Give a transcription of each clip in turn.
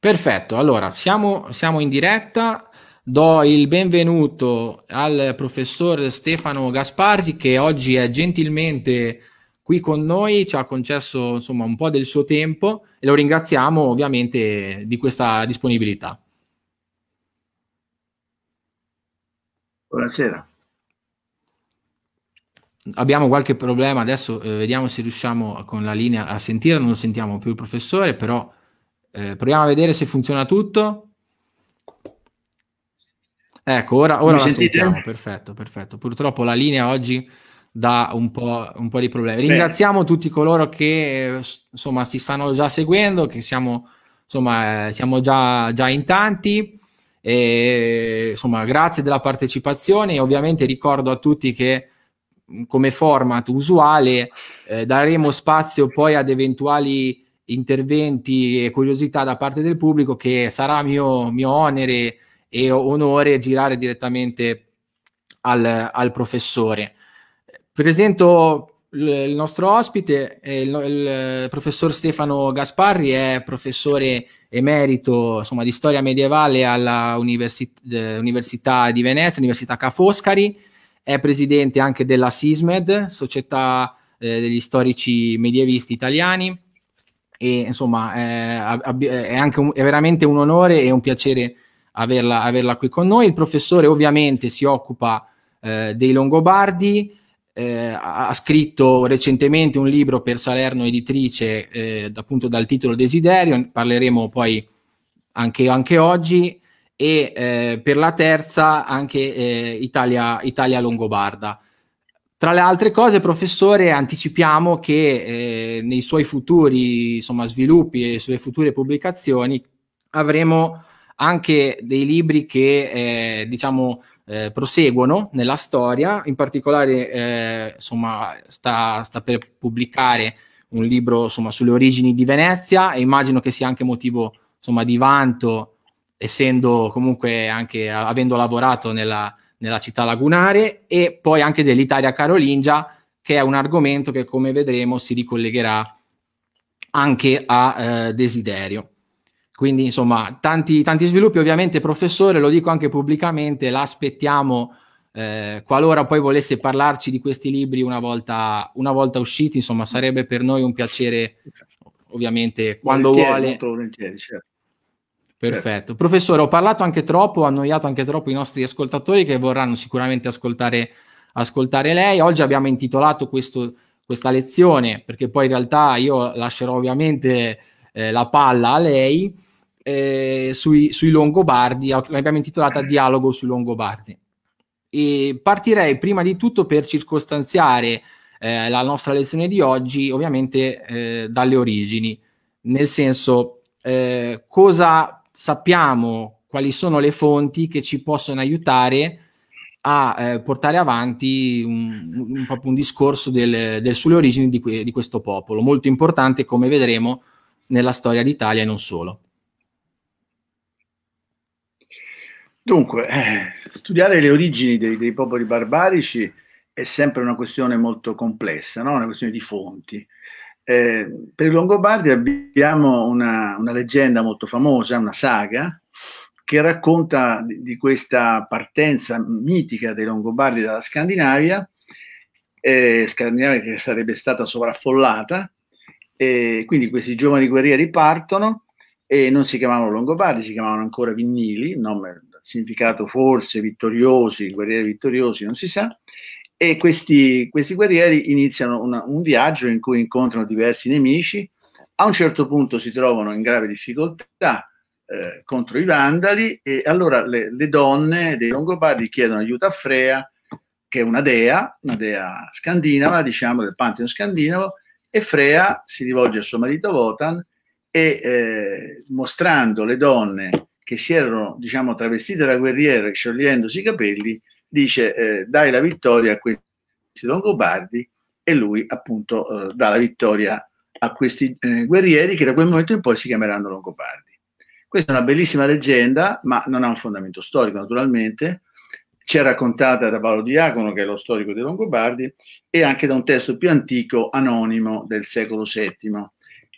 Perfetto, allora siamo, siamo in diretta. Do il benvenuto al professor Stefano Gasparri che oggi è gentilmente qui con noi, ci ha concesso insomma un po' del suo tempo e lo ringraziamo ovviamente di questa disponibilità. Buonasera. Abbiamo qualche problema, adesso eh, vediamo se riusciamo con la linea a sentire, non sentiamo più il professore, però eh, proviamo a vedere se funziona tutto. Ecco, ora, ora la sentite? sentiamo, perfetto, perfetto. Purtroppo la linea oggi dà un po', un po di problemi. Ringraziamo Beh. tutti coloro che insomma si stanno già seguendo, che siamo, insomma, eh, siamo già, già in tanti. E, insomma, grazie della partecipazione e ovviamente ricordo a tutti che come format usuale eh, daremo spazio poi ad eventuali interventi e curiosità da parte del pubblico che sarà mio, mio onere e onore girare direttamente al, al professore. Presento il nostro ospite, il, il, professor Stefano Gasparri, è professore emerito insomma, di storia medievale all'Università eh, di Venezia, Università Ca' Foscari, è presidente anche della SISMED, Società eh, degli Storici Medievisti Italiani, e insomma è, è, anche un, è veramente un onore e un piacere averla, averla, qui con noi. Il professore ovviamente si occupa eh, dei Longobardi, eh, ha scritto recentemente un libro per Salerno Editrice, eh, appunto dal titolo Desiderio, parleremo poi anche, anche oggi, e eh, per la terza anche eh, Italia, Italia Longobarda. Tra le altre cose, professore, anticipiamo che eh, nei suoi futuri insomma, sviluppi e sulle future pubblicazioni avremo anche dei libri che eh, diciamo eh, proseguono nella storia, in particolare eh, insomma, sta, sta, per pubblicare un libro insomma, sulle origini di Venezia e immagino che sia anche motivo di vanto, essendo comunque anche avendo lavorato nella, nella città lagunare e poi anche dell'Italia carolingia, che è un argomento che come vedremo si ricollegherà anche a eh, Desiderio. Quindi insomma tanti, tanti sviluppi, ovviamente professore, lo dico anche pubblicamente, l'aspettiamo eh, qualora poi volesse parlarci di questi libri una volta, una volta usciti, insomma sarebbe per noi un piacere ovviamente quando vuole. Certo. Perfetto. Professore, ho parlato anche troppo, ho annoiato anche troppo i nostri ascoltatori che vorranno sicuramente ascoltare, ascoltare lei. Oggi abbiamo intitolato questo, questa lezione, perché poi in realtà io lascerò ovviamente eh, la palla a lei, eh, sui, sui Longobardi, l'abbiamo intitolata Dialogo sui Longobardi. E partirei prima di tutto per circostanziare eh, la nostra lezione di oggi, ovviamente eh, dalle origini, nel senso eh, cosa sappiamo quali sono le fonti che ci possono aiutare a eh, portare avanti un, un, un, un discorso del, del, sulle origini di, que, di, questo popolo, molto importante come vedremo nella storia d'Italia e non solo. Dunque, eh, studiare le origini dei, dei, popoli barbarici è sempre una questione molto complessa, no? una questione di fonti. Eh, per i Longobardi abbiamo una, una, leggenda molto famosa, una saga, che racconta di, di questa partenza mitica dei Longobardi dalla Scandinavia, eh, Scandinavia che sarebbe stata sovraffollata, e quindi questi giovani guerrieri partono e non si chiamavano Longobardi, si chiamavano ancora Vinnili, nome, significato forse vittoriosi, guerrieri vittoriosi, non si sa, e questi, questi guerrieri iniziano una, un viaggio in cui incontrano diversi nemici, a un certo punto si trovano in grave difficoltà eh, contro i vandali e allora le, le, donne dei Longobardi chiedono aiuto a Frea, che è una dea, una dea scandinava, diciamo del Pantheon scandinavo, e Frea si rivolge a suo marito Wotan e eh, mostrando le donne che si erano, diciamo, travestite da guerriere, sciogliendosi i capelli, dice eh, dai la vittoria a questi Longobardi e lui appunto eh, dà la vittoria a questi eh, guerrieri che da quel momento in poi si chiameranno Longobardi. Questa è una bellissima leggenda, ma non ha un fondamento storico naturalmente, ci è raccontata da Paolo Diacono, che è lo storico dei Longobardi, e anche da un testo più antico, anonimo, del secolo VII.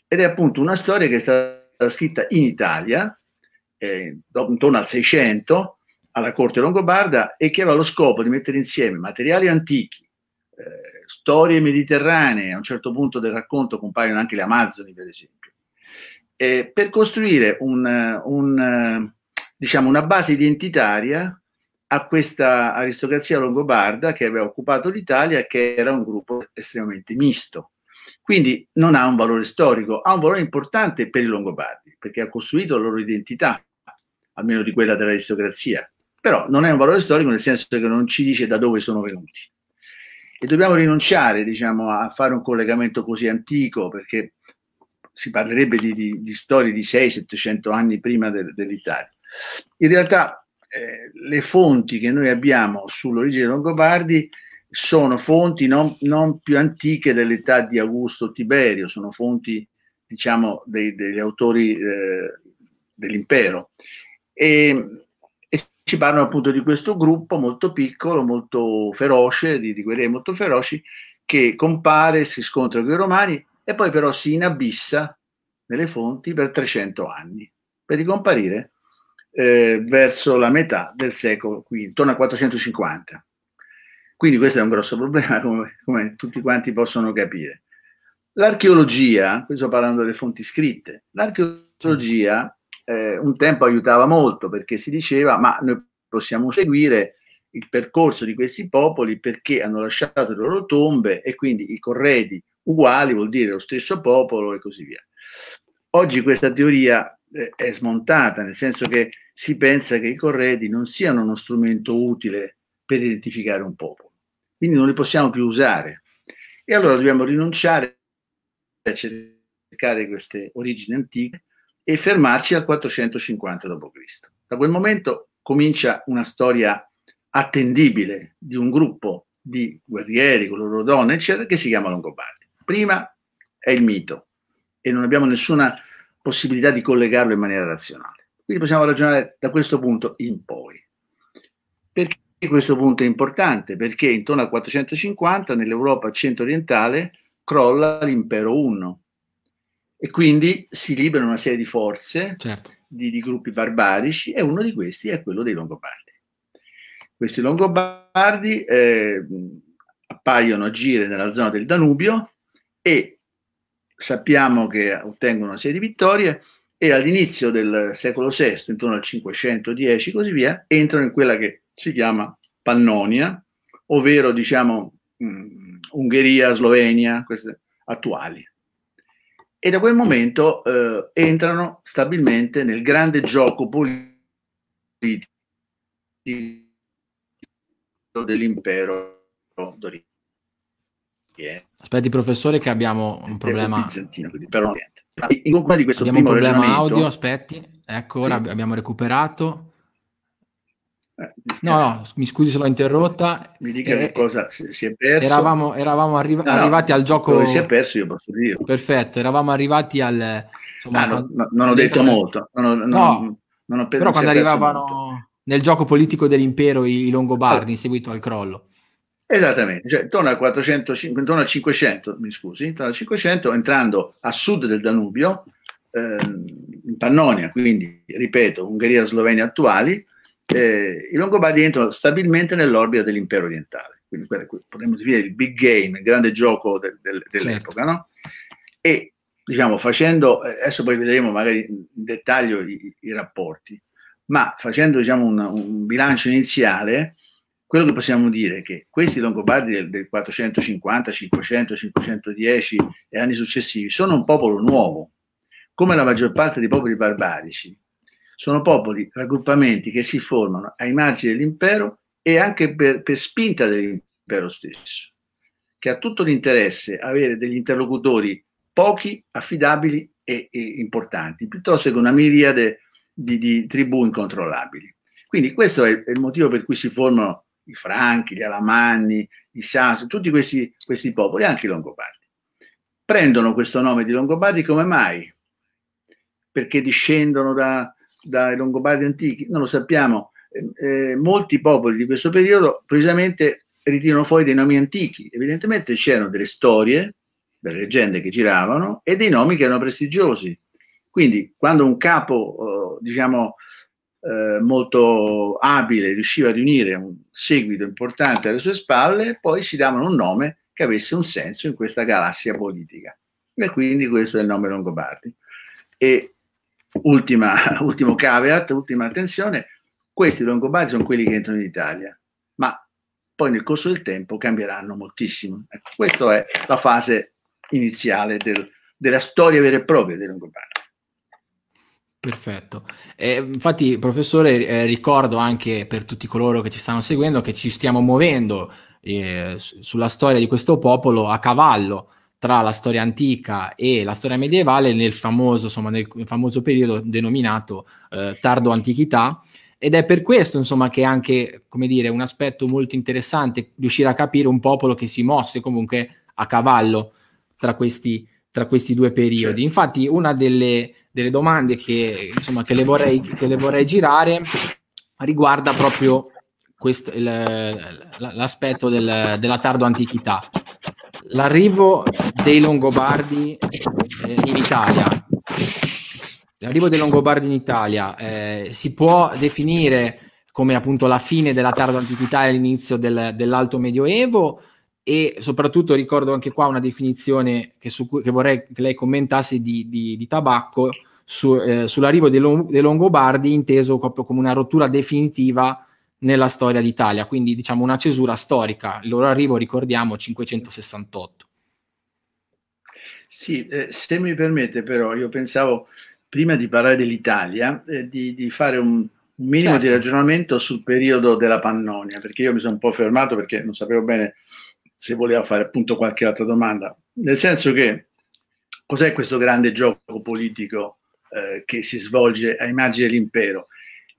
Ed è appunto una storia che è stata scritta in Italia, eh, intorno al 600, alla corte longobarda e che aveva lo scopo di mettere insieme materiali antichi, eh, storie mediterranee, a un certo punto del racconto compaiono anche le Amazzoni, per esempio, eh, per costruire un, un, diciamo una base identitaria a questa aristocrazia longobarda che aveva occupato l'Italia che era un gruppo estremamente misto. Quindi non ha un valore storico, ha un valore importante per i longobardi, perché ha costruito la loro identità, almeno di quella dell'aristocrazia, però non è un valore storico nel senso che non ci dice da dove sono venuti. E dobbiamo rinunciare, diciamo, a fare un collegamento così antico, perché si parlerebbe di, di, di storie di 600-700 anni prima de, dell'Italia. In realtà eh, le fonti che noi abbiamo sull'origine dei Longobardi sono fonti non, non, più antiche dell'età di Augusto Tiberio, sono fonti diciamo dei, degli autori eh, dell'impero e, ci parlano appunto di questo gruppo molto piccolo, molto feroce, di, di guerrieri molto feroci che compare, si scontra con i romani e poi però si inabissa nelle fonti per 300 anni per ricomparire eh, verso la metà del secolo V, intorno al 450. Quindi questo è un grosso problema, come, come tutti quanti possono capire. L'archeologia, qui sto parlando delle fonti scritte, l'archeologia eh, un tempo aiutava molto perché si diceva ma noi possiamo seguire il percorso di questi popoli perché hanno lasciato le loro tombe e quindi i corredi uguali vuol dire lo stesso popolo e così via. Oggi questa teoria eh, è smontata, nel senso che si pensa che i corredi non siano uno strumento utile per identificare un popolo, quindi non li possiamo più usare. E allora dobbiamo rinunciare a cercare queste origini antiche e fermarci al 450 d.C. Da quel momento comincia una storia attendibile di un gruppo di guerrieri con le loro donne, eccetera, che si chiama Longobardi. Prima è il mito e non abbiamo nessuna possibilità di collegarlo in maniera razionale. Quindi possiamo ragionare da questo punto in poi. Perché questo punto è importante? Perché intorno al 450 nell'Europa centro-orientale crolla l'impero Unno e quindi si liberano una serie di forze, certo. di, di, gruppi barbarici e uno di questi è quello dei Longobardi. Questi Longobardi eh, appaiono agire nella zona del Danubio e sappiamo che ottengono una serie di vittorie e all'inizio del secolo VI, intorno al 510 e così via, entrano in quella che si chiama Pannonia, ovvero diciamo mh, mm, Ungheria, Slovenia, queste attuali. E da quel momento eh, entrano stabilmente nel grande gioco politico dell'impero d'Oriente. Aspetti professore che abbiamo un problema. Bizantino, quindi, però. In di questo abbiamo un problema audio, aspetti. Ecco, ora sì. abbiamo recuperato. Eh, no, no, mi scusi se l'ho interrotta. Mi dica eh, che cosa si, è perso. Eravamo, eravamo arri- no, arrivati al gioco. Si è perso, io posso dire. Perfetto, eravamo arrivati al. Insomma, ah, no, no, non ho detto molto. Non ho, no, non ho, però quando arrivavano nel gioco politico dell'impero i, i Longobardi oh. in seguito al crollo. Esattamente, cioè intorno al, 400, intorno al 500, mi scusi, intorno al 500, entrando a sud del Danubio, eh, in Pannonia, quindi, ripeto, Ungheria e Slovenia attuali, eh, i Longobardi entrano stabilmente nell'orbita dell'impero orientale. Quindi potremmo definire il big game, il grande gioco de, de, dell'epoca, certo. no? E, diciamo, facendo, eh, adesso poi vedremo magari in dettaglio i, i rapporti, ma facendo, diciamo, un, un bilancio iniziale, quello che possiamo dire è che questi Longobardi del, del 450, 500, 510 e anni successivi sono un popolo nuovo, come la maggior parte dei popoli barbarici. Sono popoli, raggruppamenti che si formano ai margini dell'impero e anche per, per spinta dell'impero stesso, che ha tutto l'interesse avere degli interlocutori pochi, affidabili e, e importanti, piuttosto che una miriade di, di tribù incontrollabili. Quindi questo è il motivo per cui si formano i Franchi, gli Alamanni, i Sassi, tutti questi, questi popoli, anche i Longobardi. Prendono questo nome di Longobardi come mai? Perché discendono da, dai Longobardi antichi? Non lo sappiamo. Eh, eh, molti popoli di questo periodo precisamente ritirano fuori dei nomi antichi. Evidentemente c'erano delle storie, delle leggende che giravano e dei nomi che erano prestigiosi. Quindi quando un capo, eh, diciamo, eh, molto abile riusciva a riunire un seguito importante alle sue spalle, poi si davano un nome che avesse un senso in questa galassia politica. E quindi questo è il nome Longobardi. E ultima, ultimo caveat, ultima attenzione, questi Longobardi sono quelli che entrano in Italia, ma poi nel corso del tempo cambieranno moltissimo. Ecco, questa è la fase iniziale del, della storia vera e propria dei Longobardi. Perfetto. Eh, infatti, professore, eh, ricordo anche per tutti coloro che ci stanno seguendo che ci stiamo muovendo eh, sulla storia di questo popolo a cavallo tra la storia antica e la storia medievale nel famoso, insomma, nel famoso periodo denominato eh, tardo antichità. Ed è per questo, insomma, che è anche, come dire, un aspetto molto interessante riuscire a capire un popolo che si mosse comunque a cavallo tra questi, tra questi due periodi. Infatti, una delle, delle domande che, insomma, che, le vorrei, che le vorrei girare riguarda proprio questo, il, l'aspetto del, della tardo antichità. L'arrivo dei Longobardi eh, in Italia. L'arrivo dei Longobardi in Italia eh, si può definire come appunto la fine della tarda antichità e l'inizio del, dell'alto medioevo e soprattutto ricordo anche qua una definizione che, cui, che vorrei che lei commentasse di, di, di tabacco su, eh, sull'arrivo dei, Long, dei, Longobardi inteso proprio come una rottura definitiva nella storia d'Italia, quindi diciamo una cesura storica. Il loro arrivo, ricordiamo, 568. Sì, eh, se mi permette però, io pensavo prima di parlare dell'Italia, eh, di, di, fare un, un minimo certo. di ragionamento sul periodo della Pannonia, perché io mi sono un po' fermato perché non sapevo bene se voleva fare appunto qualche altra domanda. Nel senso che cos'è questo grande gioco politico eh, che si svolge a immagine dell'impero?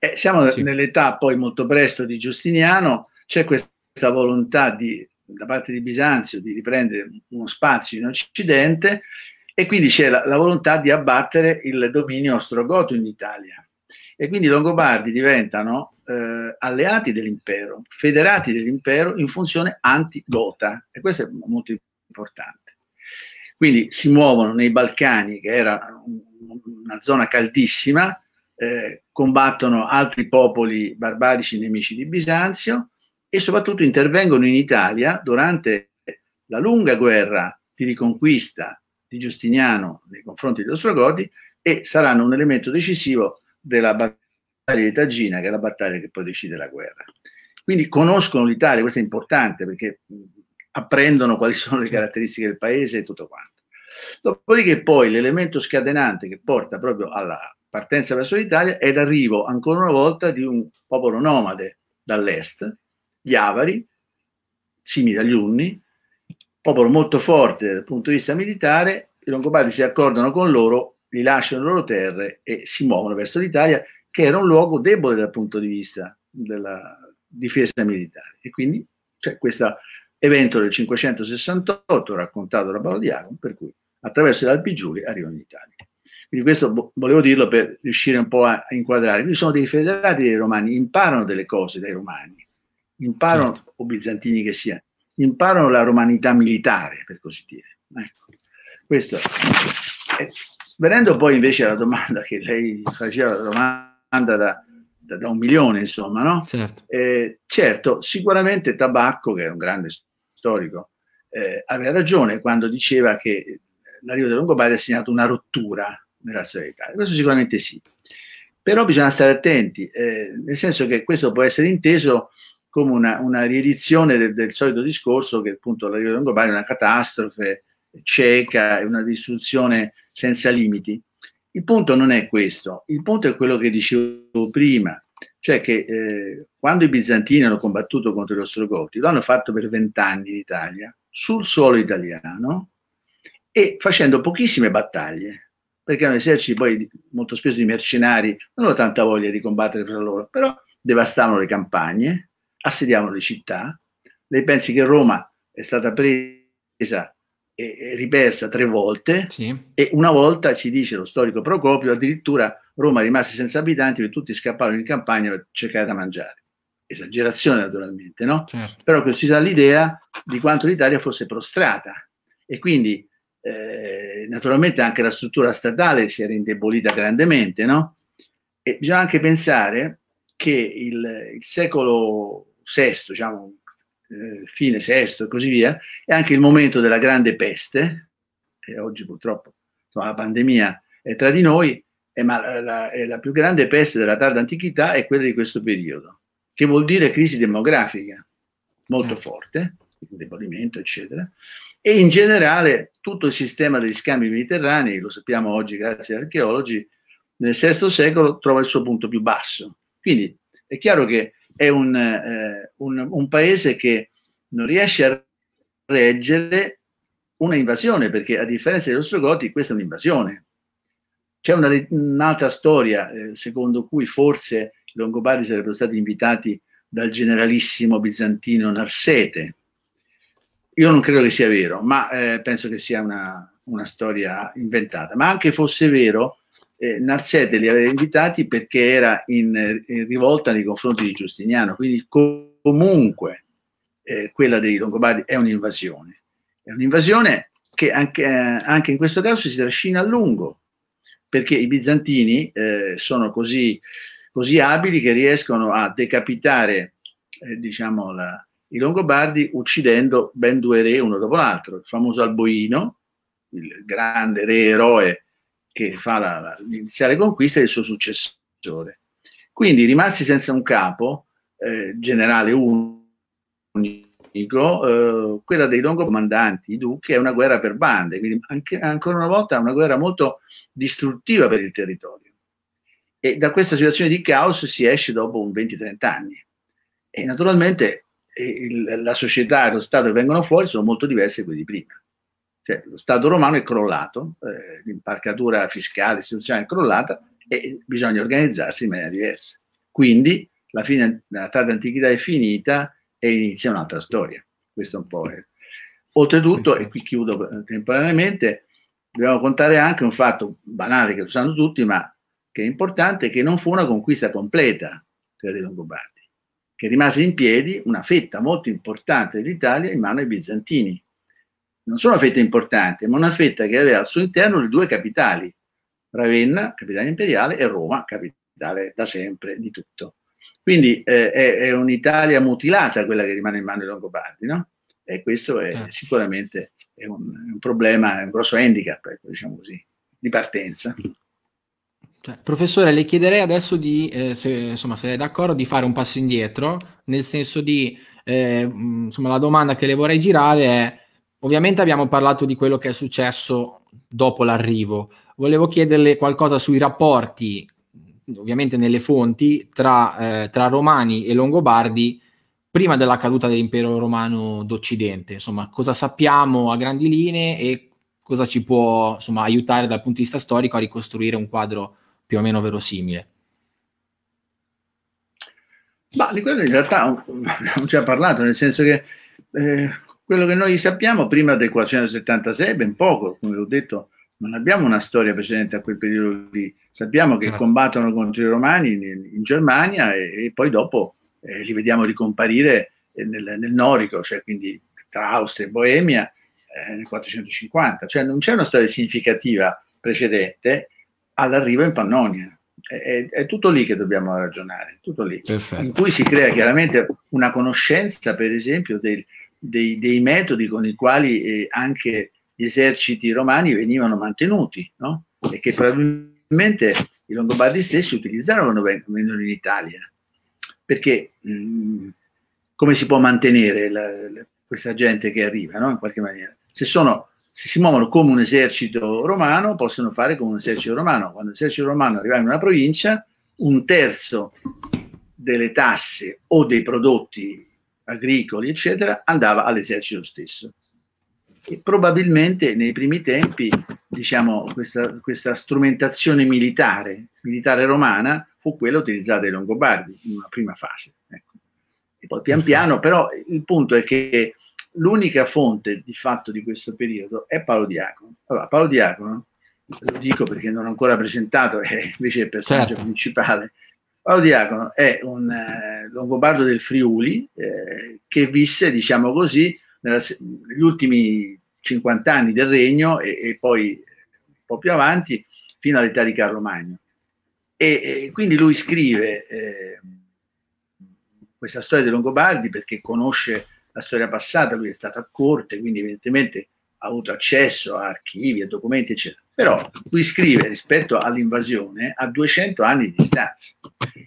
Eh, siamo sì. nell'età poi molto presto di Giustiniano, c'è questa volontà di, da parte di Bisanzio di riprendere uno spazio in Occidente e quindi c'è la, la volontà di abbattere il dominio ostrogoto in Italia. E quindi i Longobardi diventano eh, alleati dell'impero, federati dell'impero in funzione anti-gota e questo è molto importante. Quindi si muovono nei Balcani, che era una zona caldissima, eh, combattono altri popoli barbarici nemici di Bisanzio e soprattutto intervengono in Italia durante la lunga guerra di riconquista di Giustiniano nei confronti degli Ostrogoti e saranno un elemento decisivo della battaglia di Tagina, che è la battaglia che poi decide la guerra. Quindi conoscono l'Italia, questo è importante perché apprendono quali sono le caratteristiche del paese e tutto quanto. Dopodiché poi l'elemento scatenante che porta proprio alla partenza verso l'Italia è l'arrivo ancora una volta di un popolo nomade dall'est, gli Avari, simili agli Unni, popolo molto forte dal punto di vista militare, i Longobardi si accordano con loro, li lasciano le loro terre e si muovono verso l'Italia che era un luogo debole dal punto di vista della difesa militare. E quindi c'è questo evento del 568 raccontato da Paolo Diacono, per cui attraverso le Alpi Giulie arrivano in Italia. Quindi questo volevo dirlo per riuscire un po' a, a inquadrare. Quindi sono dei federati dei romani, imparano delle cose dai romani, imparano, certo. o bizantini che siano, imparano la romanità militare, per così dire. Ecco, questo. Eh, venendo poi invece alla domanda che lei faceva, la domanda da, da, da, un milione, insomma, no? Certo. Eh, certo, sicuramente Tabacco, che è un grande storico, eh, aveva ragione quando diceva che l'arrivo dei Longobardi ha segnato una rottura nella storia d'Italia. Questo sicuramente sì. Però bisogna stare attenti, eh, nel senso che questo può essere inteso come una, una riedizione del, del, solito discorso che appunto l'arrivo dei Longobardi è una catastrofe cieca, è una distruzione senza limiti. Il punto non è questo, il punto è quello che dicevo prima, cioè che eh, quando i bizantini hanno combattuto contro gli ostrogoti, lo hanno fatto per vent'anni in Italia, sul suolo italiano e facendo pochissime battaglie, perché erano eserciti poi molto spesso di mercenari, non hanno tanta voglia di combattere fra loro, però devastavano le campagne, assediavano le città. Lei pensi che Roma è stata presa e ripersa tre volte sì. e una volta ci dice lo storico Procopio addirittura Roma rimase senza abitanti perché tutti scappavano in campagna per cercare da mangiare esagerazione naturalmente no? Certo. però così si dà l'idea di quanto l'Italia fosse prostrata e quindi eh, naturalmente anche la struttura statale si era indebolita grandemente, no? E bisogna anche pensare che il, il secolo VI, diciamo, eh, fine VI e così via, è anche il momento della grande peste, e oggi purtroppo insomma, la pandemia è tra di noi, è, ma la, la, è la più grande peste della tarda antichità è quella di questo periodo, che vuol dire crisi demografica molto certo. forte, indebolimento, eccetera, e in generale tutto il sistema degli scambi mediterranei, lo sappiamo oggi grazie agli archeologi, nel VI secolo trova il suo punto più basso. Quindi è chiaro che è un, eh, un, un paese che non riesce a reggere una invasione, perché a differenza degli Ostrogoti questa è un'invasione. C'è una, un'altra storia eh, secondo cui forse i Longobardi sarebbero stati invitati dal generalissimo bizantino Narsete. Io non credo che sia vero, ma eh, penso che sia una, una, storia inventata. Ma anche fosse vero, eh, Narsete li aveva invitati perché era in, in, rivolta nei confronti di Giustiniano, quindi comunque eh, quella dei Longobardi è un'invasione. È un'invasione che anche, eh, anche, in questo caso si trascina a lungo, perché i bizantini eh, sono così, così, abili che riescono a decapitare eh, diciamo, la, i Longobardi uccidendo ben due re uno dopo l'altro. Il famoso Alboino, il grande re eroe che fa la, la, l'iniziale conquista, e il suo successore. Quindi rimasti senza un capo, eh, generale unico, eh, quella dei longocomandanti, i duchi, è una guerra per bande, quindi anche, ancora una volta una guerra molto distruttiva per il territorio. E da questa situazione di caos si esce dopo un 20-30 anni. E naturalmente il, la società e lo Stato che vengono fuori sono molto diversi da quelli di prima. Cioè, lo Stato romano è crollato, eh, l'impalcatura fiscale, istituzionale è crollata e bisogna organizzarsi in maniera diversa. Quindi la fine della tarda antichità è finita e inizia un'altra storia. Questo un po' è. Oltretutto, e qui chiudo temporaneamente, dobbiamo contare anche un fatto banale che lo sanno tutti, ma che è importante, che non fu una conquista completa, quella dei Longobardi, che rimase in piedi una fetta molto importante dell'Italia in mano ai bizantini. Non solo una fetta importante, ma una fetta che aveva al suo interno le due capitali, Ravenna, capitale imperiale, e Roma, capitale da sempre di tutto. Quindi eh, è, è, un'Italia mutilata quella che rimane in mano ai Longobardi, no? E questo è eh. sicuramente è un, un, problema, un grosso handicap, ecco, diciamo così, di partenza. Cioè, professore, le chiederei adesso di, eh, se, insomma, se è d'accordo, di fare un passo indietro, nel senso di, eh, insomma, la domanda che le vorrei girare è, ovviamente abbiamo parlato di quello che è successo dopo l'arrivo, volevo chiederle qualcosa sui rapporti ovviamente nelle fonti, tra, eh, tra Romani e Longobardi prima della caduta dell'impero romano d'Occidente. Insomma, cosa sappiamo a grandi linee e cosa ci può insomma, aiutare dal punto di vista storico a ricostruire un quadro più o meno verosimile. Ma di quello in realtà non ci ha parlato, nel senso che eh, quello che noi sappiamo prima del 476 è ben poco, come ho detto, non abbiamo una storia precedente a quel periodo lì. Sappiamo che certo. combattono contro i romani in, in Germania e, e, poi dopo eh, li vediamo ricomparire eh, nel, nel, Norico, cioè quindi tra Austria e Boemia eh, nel 450. Cioè non c'è una storia significativa precedente all'arrivo in Pannonia. È, è, tutto lì che dobbiamo ragionare, tutto lì. Perfetto. In cui si crea chiaramente una conoscenza, per esempio, del, dei, dei, metodi con i quali eh, anche gli eserciti romani venivano mantenuti, no? e che probabilmente i longobardi stessi utilizzarono quando vennero in Italia. Perché mh, mm, come si può mantenere la, la, questa gente che arriva, no? in qualche maniera? Se, sono, se si muovono come un esercito romano, possono fare come un esercito romano. Quando l'esercito romano arriva in una provincia, un terzo delle tasse o dei prodotti agricoli, eccetera, andava all'esercito stesso e probabilmente nei primi tempi diciamo, questa, questa, strumentazione militare, militare romana fu quella utilizzata dai Longobardi in una prima fase. Ecco. E poi pian piano, però il punto è che l'unica fonte di fatto di questo periodo è Paolo Diacono. Allora, Paolo Diacono, lo dico perché non ho ancora presentato, è invece il personaggio certo. principale. Paolo Diacono è un eh, longobardo del Friuli eh, che visse, diciamo così, nella, negli ultimi 50 anni del regno e, e, poi un po' più avanti fino all'età di Carlo Magno. E, e quindi lui scrive eh, questa storia dei Longobardi perché conosce la storia passata, lui è stato a corte, quindi evidentemente ha avuto accesso a archivi, a documenti, eccetera. Però lui scrive rispetto all'invasione a 200 anni di distanza.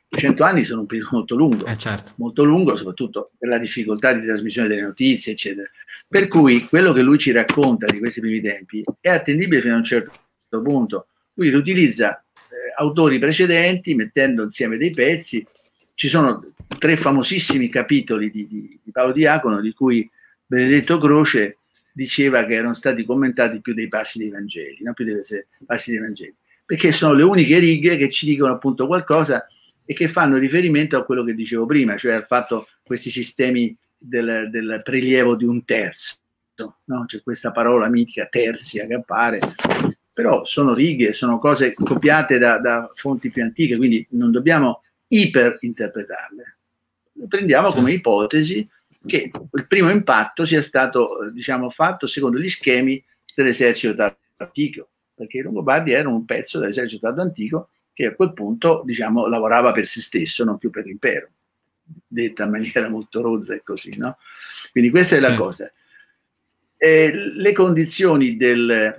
200 anni sono un periodo molto lungo, eh certo. molto lungo soprattutto per la difficoltà di trasmissione delle notizie, eccetera. Per cui quello che lui ci racconta di questi primi tempi è attendibile fino a un certo punto. Lui riutilizza eh, autori precedenti mettendo insieme dei pezzi. Ci sono tre famosissimi capitoli di, di, di Paolo Diacono di cui Benedetto Croce diceva che erano stati commentati più dei passi dei Vangeli, no? più dei passi dei Vangeli, perché sono le uniche righe che ci dicono appunto qualcosa e che fanno riferimento a quello che dicevo prima, cioè al fatto questi sistemi del, del prelievo di un terzo, no? c'è questa parola mitica terzia che appare, però sono righe, sono cose copiate da, da fonti più antiche, quindi non dobbiamo iperinterpretarle, le prendiamo come ipotesi che il primo impatto sia stato eh, diciamo, fatto secondo gli schemi dell'esercito tardo antico, perché i Longobardi erano un pezzo dell'esercito tardo antico che a quel punto diciamo, lavorava per se stesso, non più per l'impero, detta in maniera molto rozza e così. No? Quindi questa è la cosa. E le condizioni del,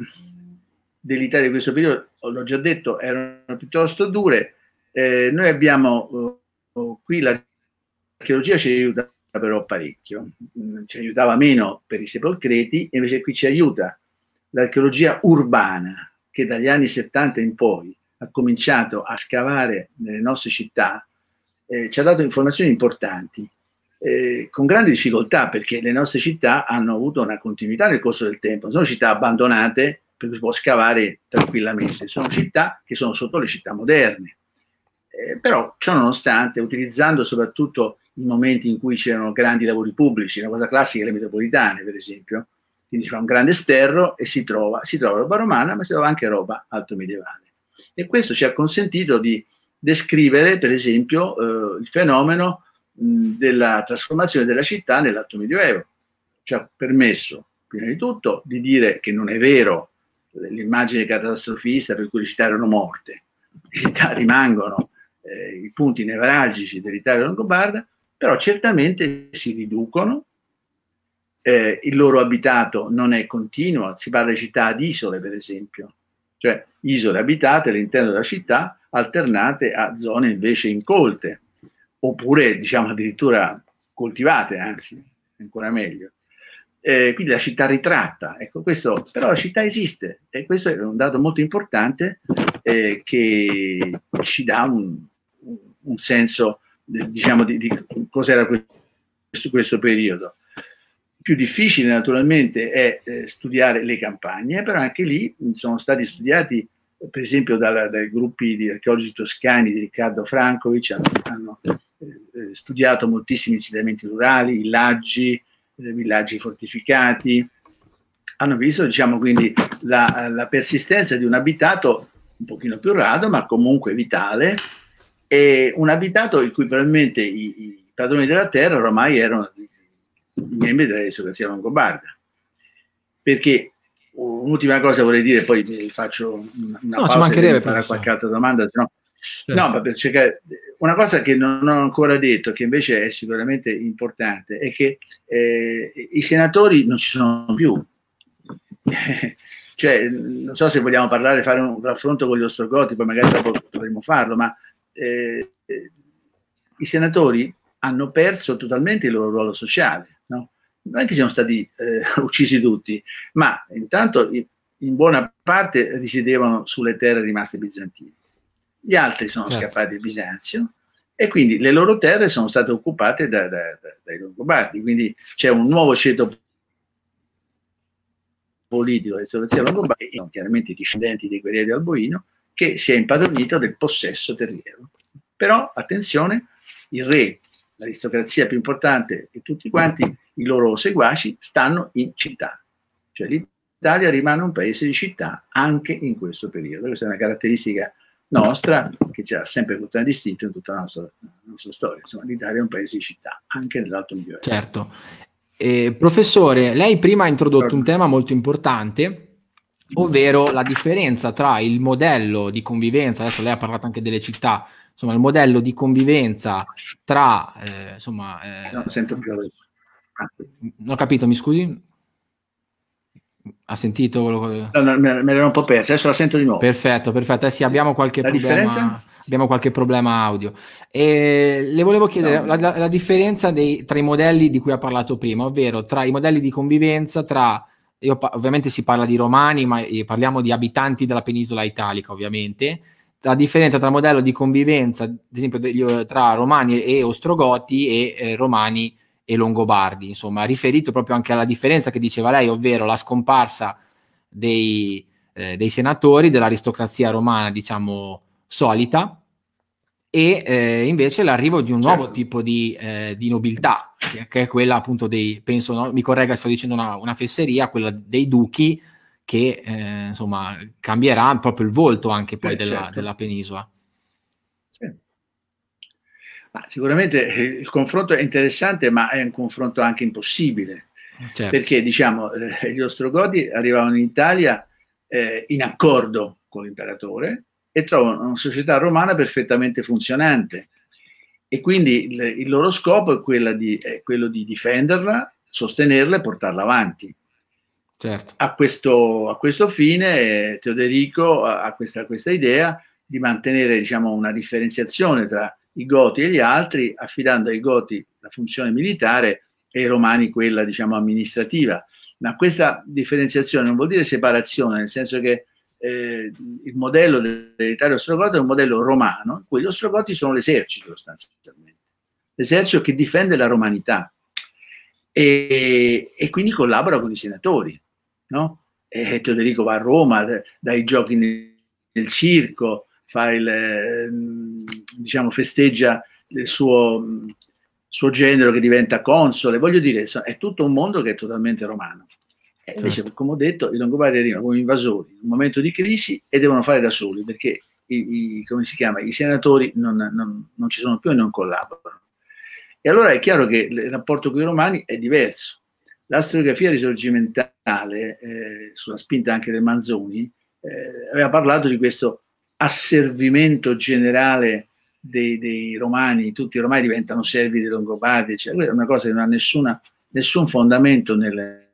dell'Italia di questo periodo, l'ho già detto, erano piuttosto dure. Eh, noi abbiamo uh, qui l'archeologia ci aiuta però parecchio, mm, ci aiutava meno per i sepolcreti, invece qui ci aiuta l'archeologia urbana che dagli anni 70 in poi ha cominciato a scavare nelle nostre città, eh, ci ha dato informazioni importanti, eh, con grande difficoltà perché le nostre città hanno avuto una continuità nel corso del tempo, non sono città abbandonate per cui si può scavare tranquillamente, sono città che sono sotto le città moderne. Eh, però ciò nonostante, utilizzando soprattutto i momenti in cui c'erano grandi lavori pubblici, una cosa classica le metropolitane, per esempio. Quindi si fa un grande sterro e si trova, si trova roba romana, ma si trova anche roba alto medievale. E questo ci ha consentito di descrivere, per esempio, eh, il fenomeno mh, della trasformazione della città nell'alto medioevo. Ci ha permesso, prima di tutto, di dire che non è vero l'immagine catastrofista per cui le città erano morte. Le città rimangono eh, i punti nevralgici dell'Italia longobarda, però certamente si riducono, eh, il loro abitato non è continuo, si parla di città ad isole per esempio, cioè isole abitate all'interno della città alternate a zone invece incolte, oppure diciamo addirittura coltivate, anzi ancora meglio. Eh, quindi la città ritratta, ecco questo, però la città esiste e questo è un dato molto importante eh, che ci dà un, un senso diciamo, di, di cos'era questo, questo, periodo. Più difficile naturalmente è eh, studiare le campagne, però anche lì sono stati studiati per esempio dalla, dai gruppi di archeologi toscani di Riccardo Francovic, hanno, hanno eh, studiato moltissimi insediamenti rurali, villaggi, eh, villaggi fortificati, hanno visto diciamo, quindi la, la persistenza di un abitato un pochino più rado, ma comunque vitale, e un abitato in cui probabilmente i, i padroni della terra ormai erano i membri dell'aristocrazia longobarda. Perché un'ultima cosa vorrei dire, poi faccio una, una no, pausa per fare qualche altra domanda, no, certo. no, per cercare, una cosa che non ho ancora detto, che invece è sicuramente importante, è che eh, i senatori non ci sono più. cioè, non so se vogliamo parlare, fare un raffronto con gli ostrogoti, poi magari dopo potremo farlo, ma eh, i senatori hanno perso totalmente il loro ruolo sociale. No? Non è che siano stati eh, uccisi tutti, ma intanto in buona parte risiedevano sulle terre rimaste bizantine. Gli altri sono certo. scappati a Bisanzio e quindi le loro terre sono state occupate da, da, da, dai Longobardi. Quindi c'è un nuovo ceto politico del Sovvezia Longobardi, chiaramente i discendenti dei guerrieri alboino, che si è impadronito del possesso terriero. Però, attenzione, il re, l'aristocrazia più importante e tutti quanti i loro seguaci stanno in città. Cioè l'Italia rimane un paese di città anche in questo periodo. Questa è una caratteristica nostra che ci ha sempre contraddistinto in tutta la nostra, la nostra storia. Insomma, l'Italia è un paese di città, anche nell'Alto Medioevo. Certo. Eh, professore, lei prima ha introdotto un tema molto importante, ovvero la differenza tra il modello di convivenza, adesso lei ha parlato anche delle città, insomma il modello di convivenza tra, eh, insomma... Eh, non sento più adesso. Non ho capito, mi scusi? Ha sentito quello che... No, no, me l'ero un po' persa, adesso la sento di nuovo. Perfetto, perfetto. Eh sì, abbiamo qualche la problema. Differenza? Abbiamo qualche problema audio. E le volevo chiedere no. la, la, la, differenza dei, tra i modelli di cui ha parlato prima, ovvero tra i modelli di convivenza, tra io, ovviamente si parla di romani, ma parliamo di abitanti della penisola italica, ovviamente. La differenza tra modello di convivenza, ad esempio, degli, tra romani e ostrogoti e eh, romani e longobardi, insomma, riferito proprio anche alla differenza che diceva lei, ovvero la scomparsa dei, eh, dei senatori dell'aristocrazia romana, diciamo, solita, e eh, invece l'arrivo di un nuovo certo. tipo di, eh, di nobiltà, che, è quella appunto dei, penso, no? mi corregga, sto dicendo una, una, fesseria, quella dei duchi, che eh, insomma cambierà proprio il volto anche poi della, certo. della, penisola. Sì. Ma sicuramente eh, il confronto è interessante, ma è un confronto anche impossibile, certo. perché diciamo eh, gli ostrogoti arrivavano in Italia eh, in accordo con l'imperatore, e trovano una società romana perfettamente funzionante. E quindi il, il loro scopo è, di, è, quello di difenderla, sostenerla e portarla avanti. Certo. A, questo, a, questo, fine Teoderico ha questa, questa, idea di mantenere diciamo, una differenziazione tra i Goti e gli altri, affidando ai Goti la funzione militare e ai Romani quella diciamo, amministrativa. Ma questa differenziazione non vuol dire separazione, nel senso che eh, il modello dell'Italia ostrogota è un modello romano, in cui gli ostrogoti sono l'esercito sostanzialmente, l'esercito che difende la romanità e, e quindi collabora con i senatori. No? E Teoderico va a Roma, dai giochi nel, nel circo, il, eh, diciamo, festeggia il suo, suo genero che diventa console, voglio dire, è tutto un mondo che è totalmente romano. E invece, certo. come ho detto, i Longobardi arrivano come invasori in un momento di crisi e devono fare da soli perché i, i, come si chiama, i senatori non, non, non, ci sono più e non collaborano. E allora è chiaro che il rapporto con i romani è diverso. La storiografia risorgimentale, eh, sulla spinta anche del Manzoni, eh, aveva parlato di questo asservimento generale dei, dei, romani, tutti i romani diventano servi dei Longobardi, cioè, è una cosa che non ha nessuna, nessun fondamento nelle,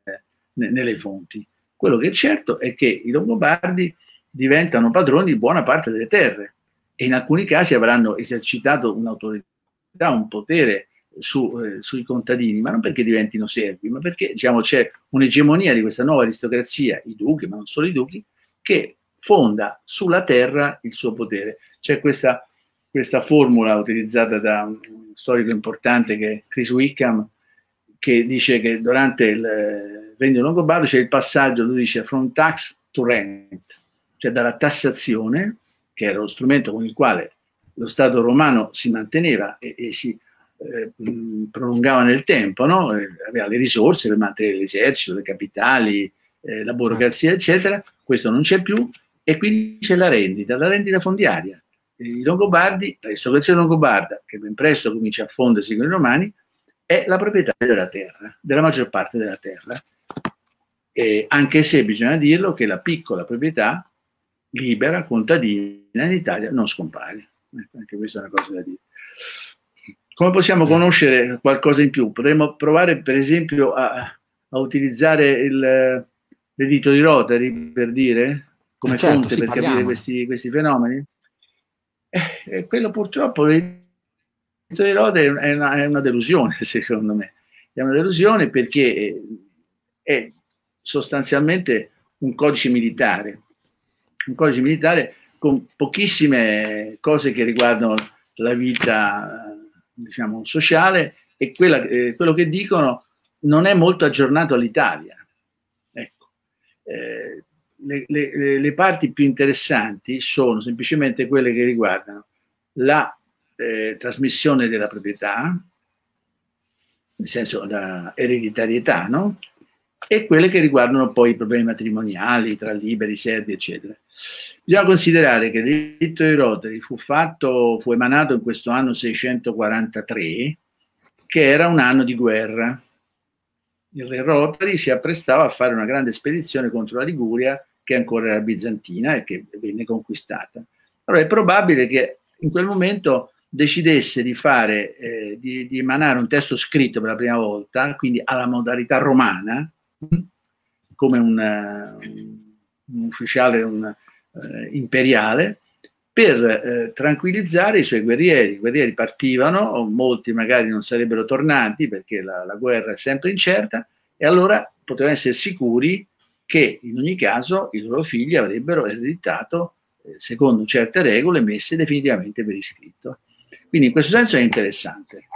nelle fonti. Quello che è certo è che i Longobardi diventano padroni di buona parte delle terre e in alcuni casi avranno esercitato un'autorità, un potere su, eh, sui contadini, ma non perché diventino servi, ma perché diciamo, c'è un'egemonia di questa nuova aristocrazia, i duchi, ma non solo i duchi, che fonda sulla terra il suo potere. C'è questa, questa formula utilizzata da un storico importante che è Chris Wickham, che dice che durante il regno longobardo c'è il passaggio, lui dice, from tax to rent, cioè dalla tassazione, che era lo strumento con il quale lo Stato romano si manteneva e, e si eh, prolungava nel tempo, no? aveva le risorse per mantenere l'esercito, le capitali, eh, la burocrazia, eccetera. Questo non c'è più e quindi c'è la rendita, la rendita fondiaria. I Longobardi, l'aristocrazia longobarda, che ben presto comincia a fondersi con i romani, è la proprietà della terra, della maggior parte della terra eh, anche se bisogna dirlo che la piccola proprietà libera, contadina in Italia non scompare. Ecco, anche questa è una cosa da dire. Come possiamo conoscere qualcosa in più? Potremmo provare per esempio a, a utilizzare il, l'edito di Rotary per dire, come eh certo, fonte per parliamo. capire questi, questi fenomeni. Eh, quello purtroppo l'edito di Rotary è una, è una delusione secondo me. È una delusione perché è sostanzialmente un codice militare, un codice militare con pochissime cose che riguardano la vita diciamo, sociale e quella, eh, quello che dicono non è molto aggiornato all'Italia. Ecco. Eh, le, le, le, parti più interessanti sono semplicemente quelle che riguardano la eh, trasmissione della proprietà, nel senso la ereditarietà, no? E quelle che riguardano poi i problemi matrimoniali tra liberi, servi, eccetera. Bisogna considerare che il diritto di Rotary fu fatto, fu emanato in questo anno 643, che era un anno di guerra. il re Rotari si apprestava a fare una grande spedizione contro la Liguria che ancora era bizantina e che venne conquistata. Allora è probabile che in quel momento decidesse di fare, eh, di, di, emanare un testo scritto per la prima volta, quindi alla modalità romana, come un, un, un ufficiale un, eh, imperiale, per eh, tranquillizzare i suoi guerrieri. I guerrieri partivano, molti magari non sarebbero tornati perché la, la guerra è sempre incerta, e allora potevano essere sicuri che in ogni caso i loro figli avrebbero ereditato eh, secondo certe regole messe definitivamente per iscritto. Quindi in questo senso è interessante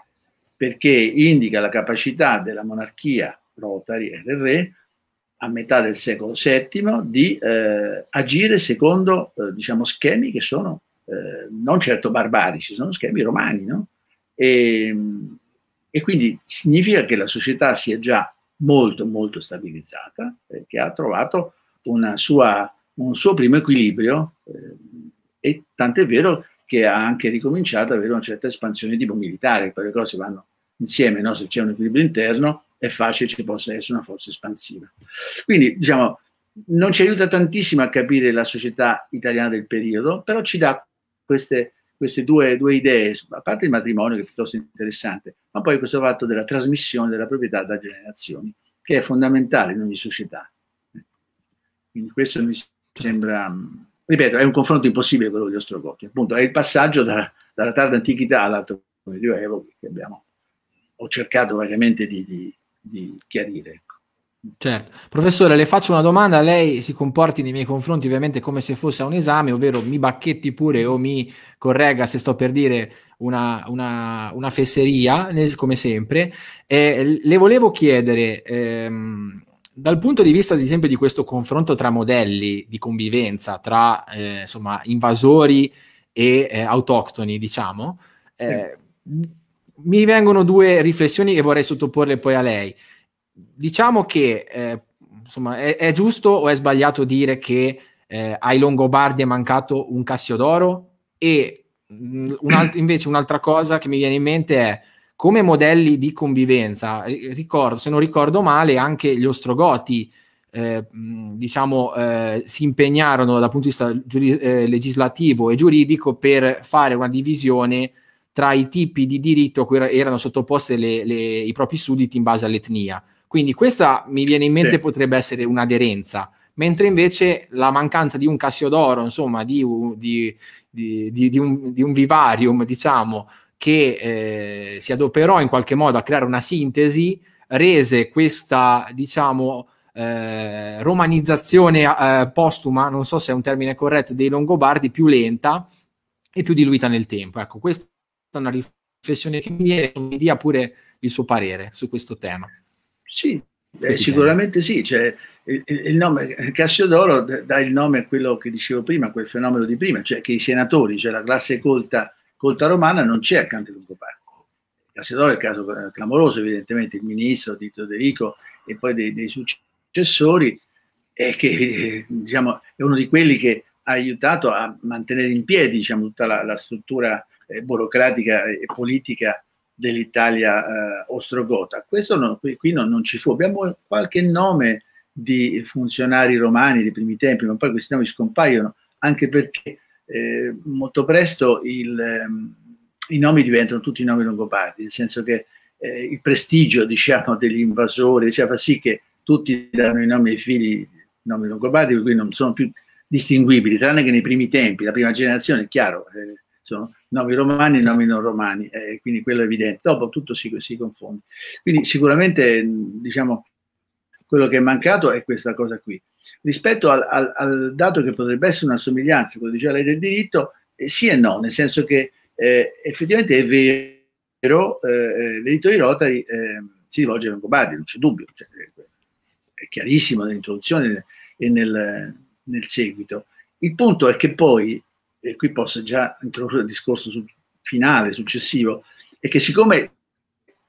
perché indica la capacità della monarchia Rotari RR a metà del secolo VII di eh, agire secondo eh, diciamo, schemi che sono eh, non certo barbarici, sono schemi romani. No? E, e, quindi significa che la società si è già molto molto stabilizzata, che ha trovato sua, un suo primo equilibrio eh, e tant'è vero che ha anche ricominciato ad avere una certa espansione tipo militare, poi le cose vanno insieme, no? se c'è un equilibrio interno è facile ci possa essere una forza espansiva. Quindi, diciamo, non ci aiuta tantissimo a capire la società italiana del periodo, però ci dà queste, queste due, due, idee, a parte il matrimonio che è piuttosto interessante, ma poi questo fatto della trasmissione della proprietà da generazioni, che è fondamentale in ogni società. Quindi questo mi sembra, ripeto, è un confronto impossibile quello di Ostrogoti, appunto è il passaggio dalla, dalla tarda antichità all'alto medioevo che abbiamo, ho cercato vagamente di, di di chiarire. Ecco. Certo. Professore, le faccio una domanda, lei si comporti nei miei confronti ovviamente come se fosse un esame, ovvero mi bacchetti pure o mi corregga se sto per dire una, una, una fesseria, come sempre. Eh, le volevo chiedere, ehm, dal punto di vista ad esempio di questo confronto tra modelli di convivenza, tra eh, insomma invasori e eh, autoctoni, diciamo, eh, mi vengono due riflessioni e vorrei sottoporle poi a lei. Diciamo che eh, insomma, è, è, giusto o è sbagliato dire che eh, ai Longobardi è mancato un Cassiodoro? E mm, un invece un'altra cosa che mi viene in mente è come modelli di convivenza. Ricordo, se non ricordo male, anche gli Ostrogoti. Eh, mm, diciamo, eh, si impegnarono dal punto di vista giuri- eh, legislativo e giuridico per fare una divisione tra i tipi di diritto a cui erano sottoposti i propri sudditi in base all'etnia. Quindi questa mi viene in mente sì. potrebbe essere un'aderenza, mentre invece la mancanza di un Cassiodoro, insomma, di, di, di, di un, un, vivarium, diciamo, che eh, si adoperò in qualche modo a creare una sintesi, rese questa, diciamo, eh, romanizzazione eh, postuma, non so se è un termine corretto, dei Longobardi più lenta e più diluita nel tempo. Ecco, questo una riflessione che mi viene, mi dia pure il suo parere su questo tema. Sì, eh, sicuramente sì, cioè, il, il, nome Cassiodoro dà il nome a quello che dicevo prima, quel fenomeno di prima, cioè che i senatori, cioè la classe colta, colta romana non c'è accanto a Longobardi. Cassiodoro è il caso clamoroso, evidentemente, il ministro di Teodorico e poi dei, dei successori, è che diciamo, è uno di quelli che ha aiutato a mantenere in piedi diciamo, tutta la, la struttura eh, burocratica e politica dell'Italia eh, ostrogota. Questo non, qui, qui non, non, ci fu. Abbiamo qualche nome di funzionari romani dei primi tempi, ma poi questi nomi scompaiono anche perché eh, molto presto il, ehm, i nomi diventano tutti nomi longobardi, nel senso che eh, il prestigio diciamo, degli invasori cioè, fa sì che tutti danno i nomi ai figli nomi longobardi, per cui non sono più distinguibili, tranne che nei primi tempi, la prima generazione, è chiaro, eh, sono nomi romani e nomi non romani, eh, quindi quello è evidente. Dopo tutto si, si confonde. Quindi sicuramente diciamo, quello che è mancato è questa cosa qui. Rispetto al, al, al dato che potrebbe essere una somiglianza, quello diceva lei del diritto, eh, sì e no, nel senso che eh, effettivamente è vero, eh, l'editore Rotary eh, si rivolge a Longobardi, non c'è dubbio, cioè, è chiarissimo nell'introduzione e nel, nel seguito. Il punto è che poi e qui posso già introdurre il discorso sul finale, successivo, è che siccome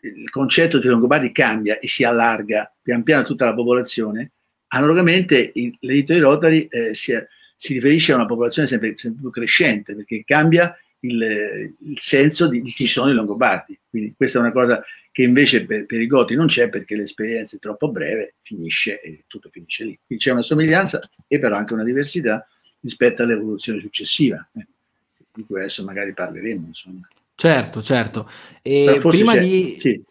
il concetto di Longobardi cambia e si allarga pian piano tutta la popolazione, analogamente l'edito di Rotary eh, si, si, riferisce a una popolazione sempre, sempre, più crescente, perché cambia il, il senso di, di, chi sono i Longobardi. Quindi questa è una cosa che invece per, per, i Goti non c'è perché l'esperienza è troppo breve, finisce e tutto finisce lì. Quindi c'è una somiglianza e però anche una diversità rispetto all'evoluzione successiva, eh, di cui adesso magari parleremo. Insomma. Certo, certo. E prima di... Sì.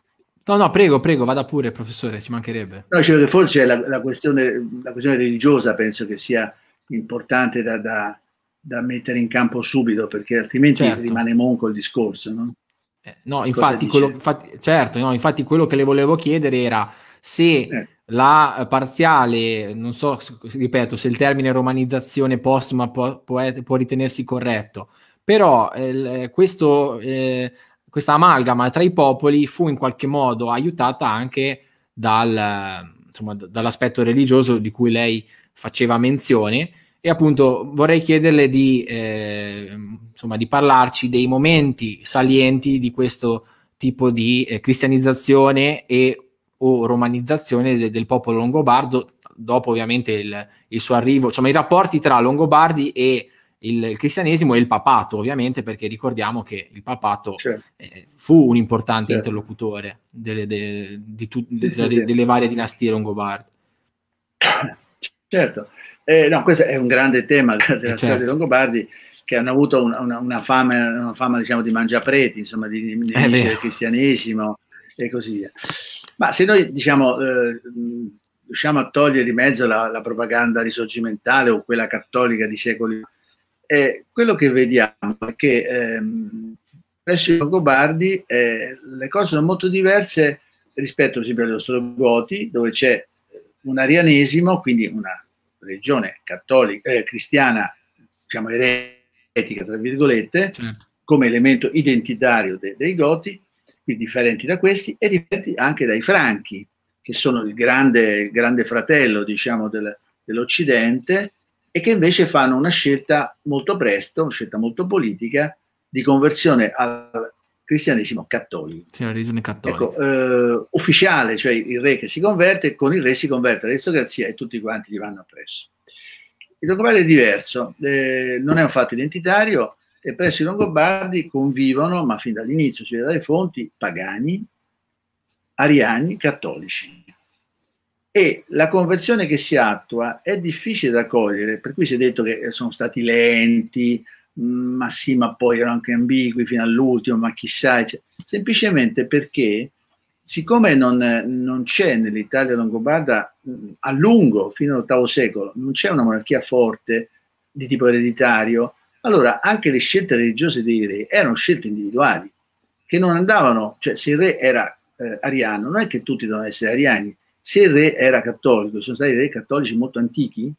No, no, prego, prego, vada pure, professore, ci mancherebbe. No, che forse la, la, questione, la questione religiosa penso che sia importante da, da, da mettere in campo subito, perché altrimenti certo. rimane monco il discorso, no? Eh, no, infatti quello, infatti, certo, no, infatti quello che le volevo chiedere era se eh. La parziale, non so, ripeto, se il termine romanizzazione postuma può, può, può ritenersi corretto, però eh, questo, eh, questa amalgama tra i popoli fu in qualche modo aiutata anche dal, insomma, dall'aspetto religioso di cui lei faceva menzione. E appunto vorrei chiederle di, eh, insomma, di parlarci dei momenti salienti di questo tipo di eh, cristianizzazione e o romanizzazione de- del popolo longobardo dopo ovviamente il, il, suo arrivo, insomma i rapporti tra Longobardi e il, il, cristianesimo e il papato ovviamente perché ricordiamo che il papato certo. eh, fu un importante certo. interlocutore delle, de, di tu, sì, de, sì, de, delle varie dinastie longobarde. Certo, eh, no, questo è un grande tema della certo. storia dei Longobardi che hanno avuto una, una, una fama, una fama diciamo, di mangiapreti, insomma, di, di eh, del cristianesimo e così via. Ma se noi diciamo, eh, riusciamo a togliere di mezzo la, la, propaganda risorgimentale o quella cattolica di secoli, eh, quello che vediamo è che ehm, presso i Longobardi eh, le cose sono molto diverse rispetto ad esempio agli Ostrogoti, dove c'è un arianesimo, quindi una religione cattolica, eh, cristiana, diciamo eretica, tra virgolette, certo. come elemento identitario de- dei Goti, quindi differenti da questi, e differenti anche dai Franchi, che sono il grande, grande fratello, diciamo, del, dell'Occidente, e che invece fanno una scelta molto presto, una scelta molto politica, di conversione al cristianesimo cattolico. Sì, religione cattolica. Ecco, eh, ufficiale, cioè il re che si converte, con il re si converte l'aristocrazia e tutti quanti gli vanno appresso. Il Longobardi è diverso, eh, non è un fatto identitario e presso i Longobardi convivono, ma fin dall'inizio si vede dalle fonti, pagani, ariani, cattolici. E la conversione che si attua è difficile da cogliere, per cui si è detto che sono stati lenti, ma sì, ma poi erano anche ambigui fino all'ultimo, ma chissà, cioè, semplicemente perché siccome non, non c'è nell'Italia longobarda a lungo, fino all'VIII secolo, non c'è una monarchia forte di tipo ereditario, allora anche le scelte religiose dei re erano scelte individuali, che non andavano, cioè se il re era eh, ariano, non è che tutti devono essere ariani, se il re era cattolico, sono stati re cattolici molto antichi,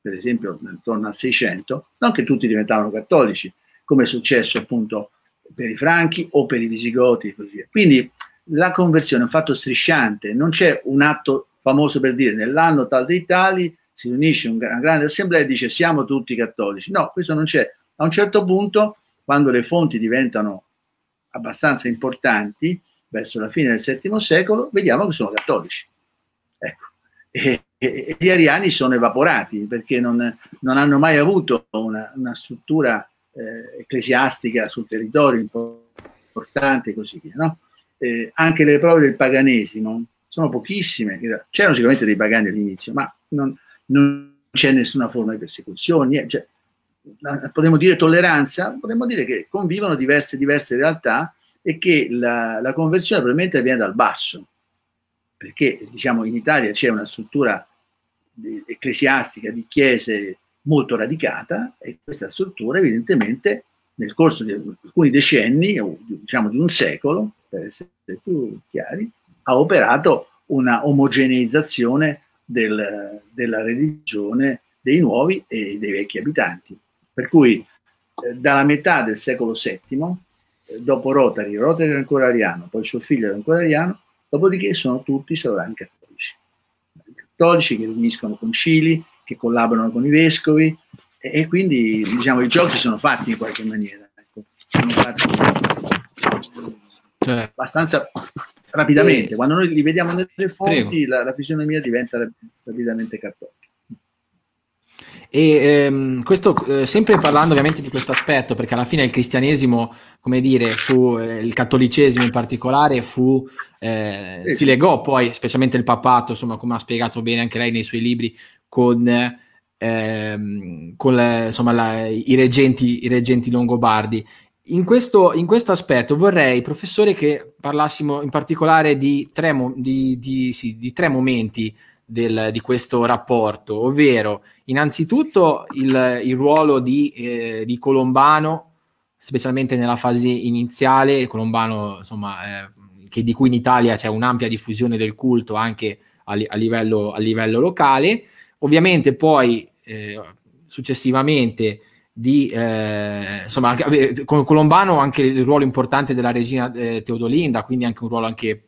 per esempio intorno al 600, non che tutti diventavano cattolici, come è successo appunto per i franchi o per i visigoti e così via. Quindi la conversione è un fatto strisciante, non c'è un atto famoso per dire nell'anno tal dei tali si riunisce una grande assemblea e dice siamo tutti cattolici. No, questo non c'è. A un certo punto, quando le fonti diventano abbastanza importanti, verso la fine del VII secolo, vediamo che sono cattolici. Ecco. E, e, gli ariani sono evaporati perché non, non hanno mai avuto una, una struttura eh, ecclesiastica sul territorio importante e così via. No? Eh, anche le prove del paganesimo sono pochissime, c'erano sicuramente dei pagani all'inizio, ma non, non c'è nessuna forma di persecuzione, cioè, potremmo dire tolleranza, potremmo dire che convivono diverse, diverse realtà e che la, la conversione probabilmente avviene dal basso, perché diciamo in Italia c'è una struttura ecclesiastica di chiese molto radicata e questa struttura evidentemente nel corso di alcuni decenni, diciamo di un secolo, per essere più chiari, ha operato una omogeneizzazione del, della religione dei nuovi e dei vecchi abitanti. Per cui eh, dalla metà del secolo VII, eh, dopo Rotari, Rotari era ancora ariano, poi suo figlio era ancora ariano, dopodiché sono tutti sovrani cattolici. Cattolici che riuniscono concili, che collaborano con i vescovi e, e quindi diciamo i giochi sono fatti in qualche maniera. Ecco. Sono fatti cioè. abbastanza rapidamente. Quando noi li vediamo nelle fonti, la, la, fisionomia diventa rapidamente cattolica. E ehm, questo eh, sempre parlando ovviamente di questo aspetto, perché alla fine il cristianesimo, come dire, fu eh, il cattolicesimo in particolare, fu, eh, si legò poi, specialmente il papato, insomma, come ha spiegato bene anche lei nei suoi libri, con, ehm, con le, insomma, la, i, reggenti, i reggenti longobardi. In questo, in questo, aspetto vorrei, professore, che parlassimo in particolare di tre, di, di, sì, di tre momenti del, di questo rapporto, ovvero innanzitutto il, il ruolo di, eh, di, Colombano, specialmente nella fase iniziale, Colombano insomma, eh, che di cui in Italia c'è un'ampia diffusione del culto anche a, a, livello, a livello, locale, ovviamente poi eh, successivamente di eh, insomma con Colombano anche il ruolo importante della regina eh, Teodolinda, quindi anche un ruolo anche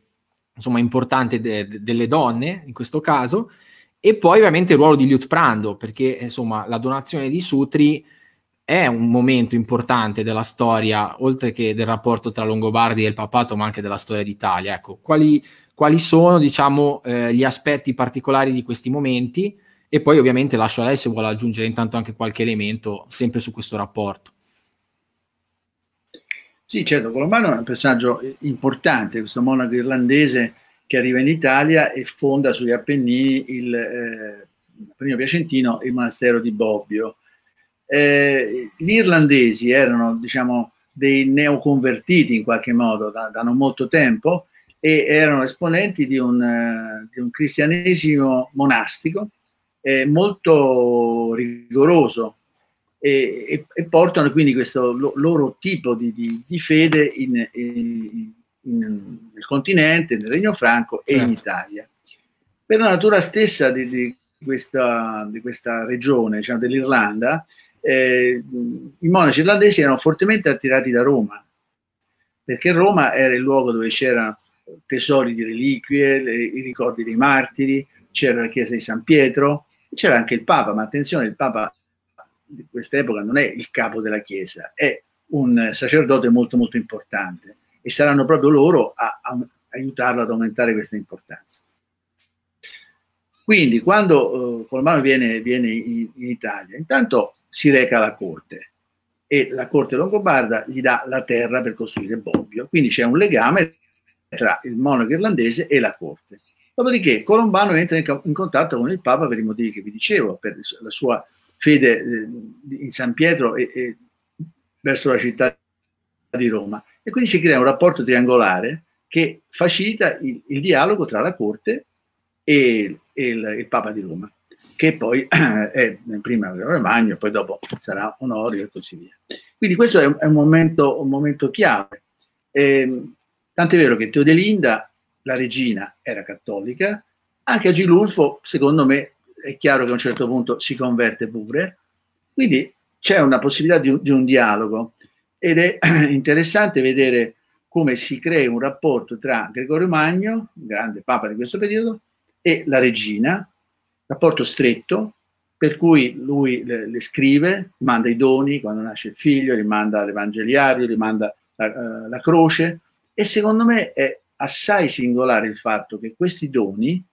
insomma, importante de- de- delle donne in questo caso, e poi ovviamente il ruolo di Liutprando, perché insomma la donazione di Sutri è un momento importante della storia, oltre che del rapporto tra Longobardi e il papato, ma anche della storia d'Italia. Ecco, quali, quali sono diciamo, eh, gli aspetti particolari di questi momenti? E poi ovviamente lascio a lei se vuole aggiungere intanto anche qualche elemento sempre su questo rapporto. Sì, certo, Colombano è un personaggio importante, questo monaco irlandese che arriva in Italia e fonda sugli Appennini il eh, primo piacentino il monastero di Bobbio. Eh, gli irlandesi erano, diciamo, dei neoconvertiti in qualche modo da, da non molto tempo e erano esponenti di un, uh, di un cristianesimo monastico eh, molto rigoroso, e, e, e portano quindi questo lo, loro tipo di, di, di fede in, in, in, nel continente, nel Regno Franco e certo. in Italia. Per la natura stessa di, di questa, questa, regione, cioè dell'Irlanda, eh, i monaci irlandesi erano fortemente attirati da Roma, perché Roma era il luogo dove c'erano tesori di reliquie, le, i ricordi dei martiri, c'era la chiesa di San Pietro, c'era anche il Papa, ma attenzione, il Papa di questa epoca non è il capo della Chiesa, è un sacerdote molto molto importante e saranno proprio loro a, a aiutarlo ad aumentare questa importanza. Quindi quando uh, Colmano viene, viene in, in, Italia, intanto si reca alla corte e la corte longobarda gli dà la terra per costruire Bobbio, quindi c'è un legame tra il monaco irlandese e la corte. Dopodiché Colombano entra in, in, contatto con il Papa per i motivi che vi dicevo, per la sua fede eh, in San Pietro e, e, verso la città di Roma. E quindi si crea un rapporto triangolare che facilita il, il dialogo tra la corte e, e il, il, Papa di Roma, che poi è prima Gregorio Magno, poi dopo sarà Onorio e così via. Quindi questo è un, è un, momento, un momento, chiave. Eh, tant'è vero che Teodelinda, la regina, era cattolica, anche Agilulfo, secondo me, è chiaro che a un certo punto si converte pure, quindi c'è una possibilità di, di un dialogo. Ed è interessante vedere come si crea un rapporto tra Gregorio Magno, grande papa di questo periodo, e la regina, rapporto stretto, per cui lui le, le scrive, manda i doni quando nasce il figlio, gli manda l'evangeliario, gli manda la, uh, la croce, e secondo me è assai singolare il fatto che questi doni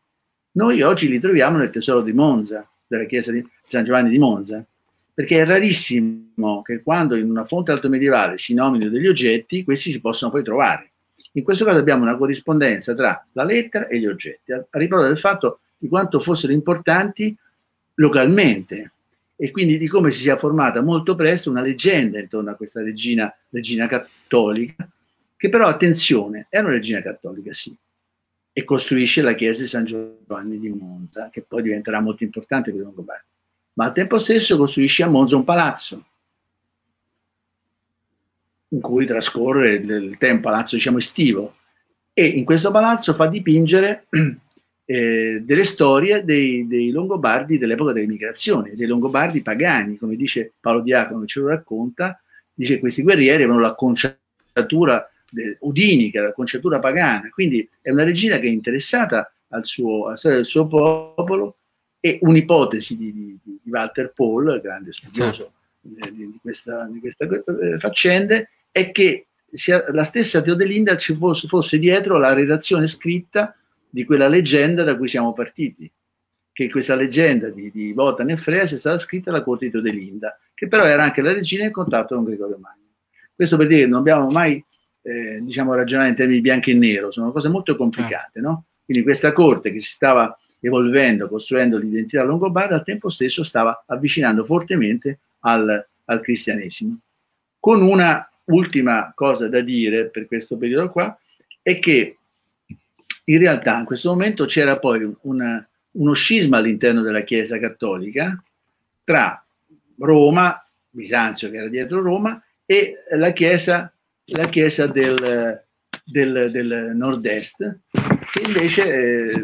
noi oggi li troviamo nel tesoro di Monza, della chiesa di San Giovanni di Monza, perché è rarissimo che quando in una fonte altomedievale si nominino degli oggetti, questi si possono poi trovare. In questo caso abbiamo una corrispondenza tra la lettera e gli oggetti, a riprova del fatto di quanto fossero importanti localmente e quindi di come si sia formata molto presto una leggenda intorno a questa regina, regina cattolica, che però, attenzione, è una regina cattolica, sì, e costruisce la chiesa di San Giovanni di Monza, che poi diventerà molto importante per i Longobardi. Ma al tempo stesso costruisce a Monza un palazzo, in cui trascorre il tempo, palazzo diciamo estivo, e in questo palazzo fa dipingere eh, delle storie dei, dei, Longobardi dell'epoca delle migrazioni, dei Longobardi pagani, come dice Paolo Diacono ce lo racconta, dice che questi guerrieri avevano la conciatura Udini, che è la conciatura pagana, quindi è una regina che è interessata al suo, alla storia del suo popolo e un'ipotesi di, di, di Walter Paul, grande studioso certo. di, di, questa, di queste eh, faccende, è che sia, la stessa Teodelinda ci fosse, fosse dietro la redazione scritta di quella leggenda da cui siamo partiti. che questa leggenda di, di Wotan e Freya sia stata scritta alla corte di Todelinda, che però era anche la regina in contatto con Gregorio Magno. Questo per dire che non abbiamo mai eh, diciamo, ragionare in termini bianco e nero, sono cose molto complicate, no? Quindi questa corte che si stava evolvendo, costruendo l'identità longobarda, al tempo stesso stava avvicinando fortemente al, al cristianesimo. Con una ultima cosa da dire per questo periodo qua, è che in realtà in questo momento c'era poi una, uno scisma all'interno della Chiesa cattolica tra Roma, Bisanzio che era dietro Roma, e la Chiesa, la chiesa del, del, del nord-est, che invece eh,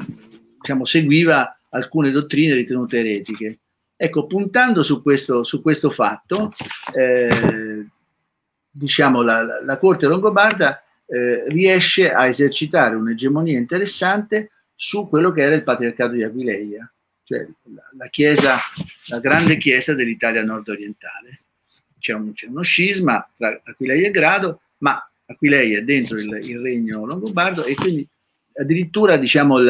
diciamo, seguiva alcune dottrine ritenute eretiche. Ecco, puntando su questo, su questo fatto, eh, diciamo, la, la, corte longobarda eh, riesce a esercitare un'egemonia interessante su quello che era il patriarcato di Aquileia, cioè la, la chiesa, la grande chiesa dell'Italia nord-orientale. C'è, un, c'è uno scisma tra Aquileia e Grado, ma Aquileia è dentro il, il regno longobardo e quindi addirittura diciamo il,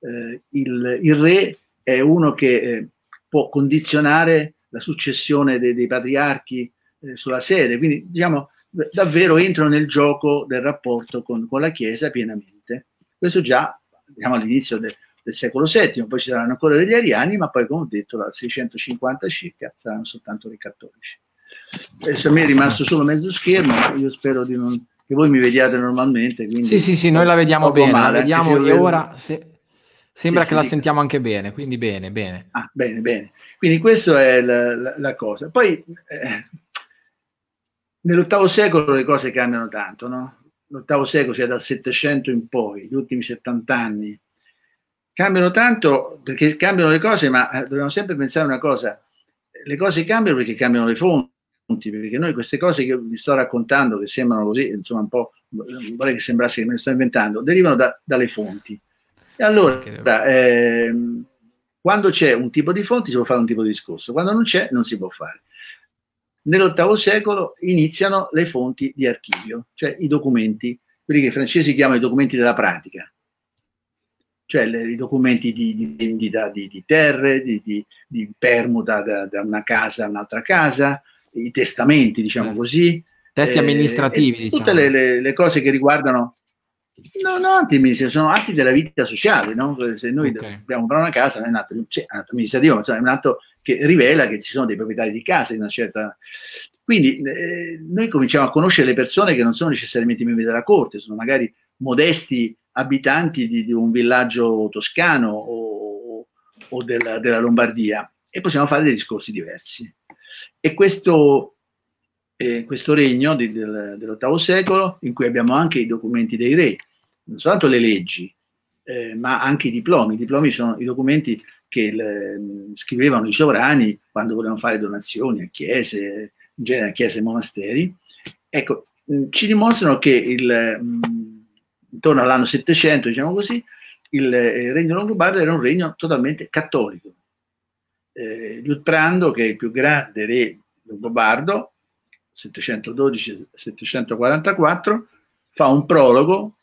eh, il, il re è uno che eh, può condizionare la successione dei, dei patriarchi eh, sulla sede, quindi diciamo davvero entrano nel gioco del rapporto con, con la Chiesa pienamente. Questo già diciamo, all'inizio de, del secolo VII, poi ci saranno ancora degli ariani, ma poi come ho detto dal 650 circa saranno soltanto dei cattolici. Adesso a me è rimasto solo mezzo schermo, ma io spero di non, che voi mi vediate normalmente. Sì, sì, sì, noi la vediamo bene, male, la vediamo e ora se, sembra sì, che la dica. sentiamo anche bene, quindi bene, bene. Ah, bene, bene. Quindi questa è la, la, la cosa. Poi eh, Nell'ottavo secolo le cose cambiano tanto, no? L'ottavo secolo, cioè dal Settecento in poi, gli ultimi 70 anni, cambiano tanto perché cambiano le cose, ma eh, dobbiamo sempre pensare una cosa, le cose cambiano perché cambiano le fonti, perché noi queste cose che vi sto raccontando, che sembrano così, insomma un po', vorrei che sembrasse che me le sto inventando, derivano da, dalle fonti. E allora, eh, quando c'è un tipo di fonti si può fare un tipo di discorso, quando non c'è non si può fare. Nell'VIII secolo iniziano le fonti di archivio, cioè i documenti, quelli che i francesi chiamano i documenti della pratica, cioè le, i documenti di, di vendita di, di, terre, di, di permuta da, da, una casa a un'altra casa, i testamenti, diciamo così. Testi eh, amministrativi, diciamo. Tutte le, le, le, cose che riguardano No, no, atti amministrativi, sono atti della vita sociale, no? Se noi okay. dobbiamo comprare una casa, non è un atto, cioè, un atto amministrativo, ma è un atto che rivela che ci sono dei proprietari di casa in una certa... Quindi eh, noi cominciamo a conoscere le persone che non sono necessariamente membri della corte, sono magari modesti abitanti di, di un villaggio toscano o, o della, della, Lombardia e possiamo fare dei discorsi diversi. E questo, eh, questo regno di, del, dell'VIII secolo, in cui abbiamo anche i documenti dei re, non soltanto le leggi, eh, ma anche i diplomi. I diplomi sono i documenti che le, scrivevano i sovrani quando volevano fare donazioni a chiese, in genere a chiese e monasteri. Ecco, ci dimostrano che il, mh, intorno all'anno 700, diciamo così, il, il regno longobardo era un regno totalmente cattolico. Eh, Liutprando, che è il più grande re longobardo, 712-744, fa un prologo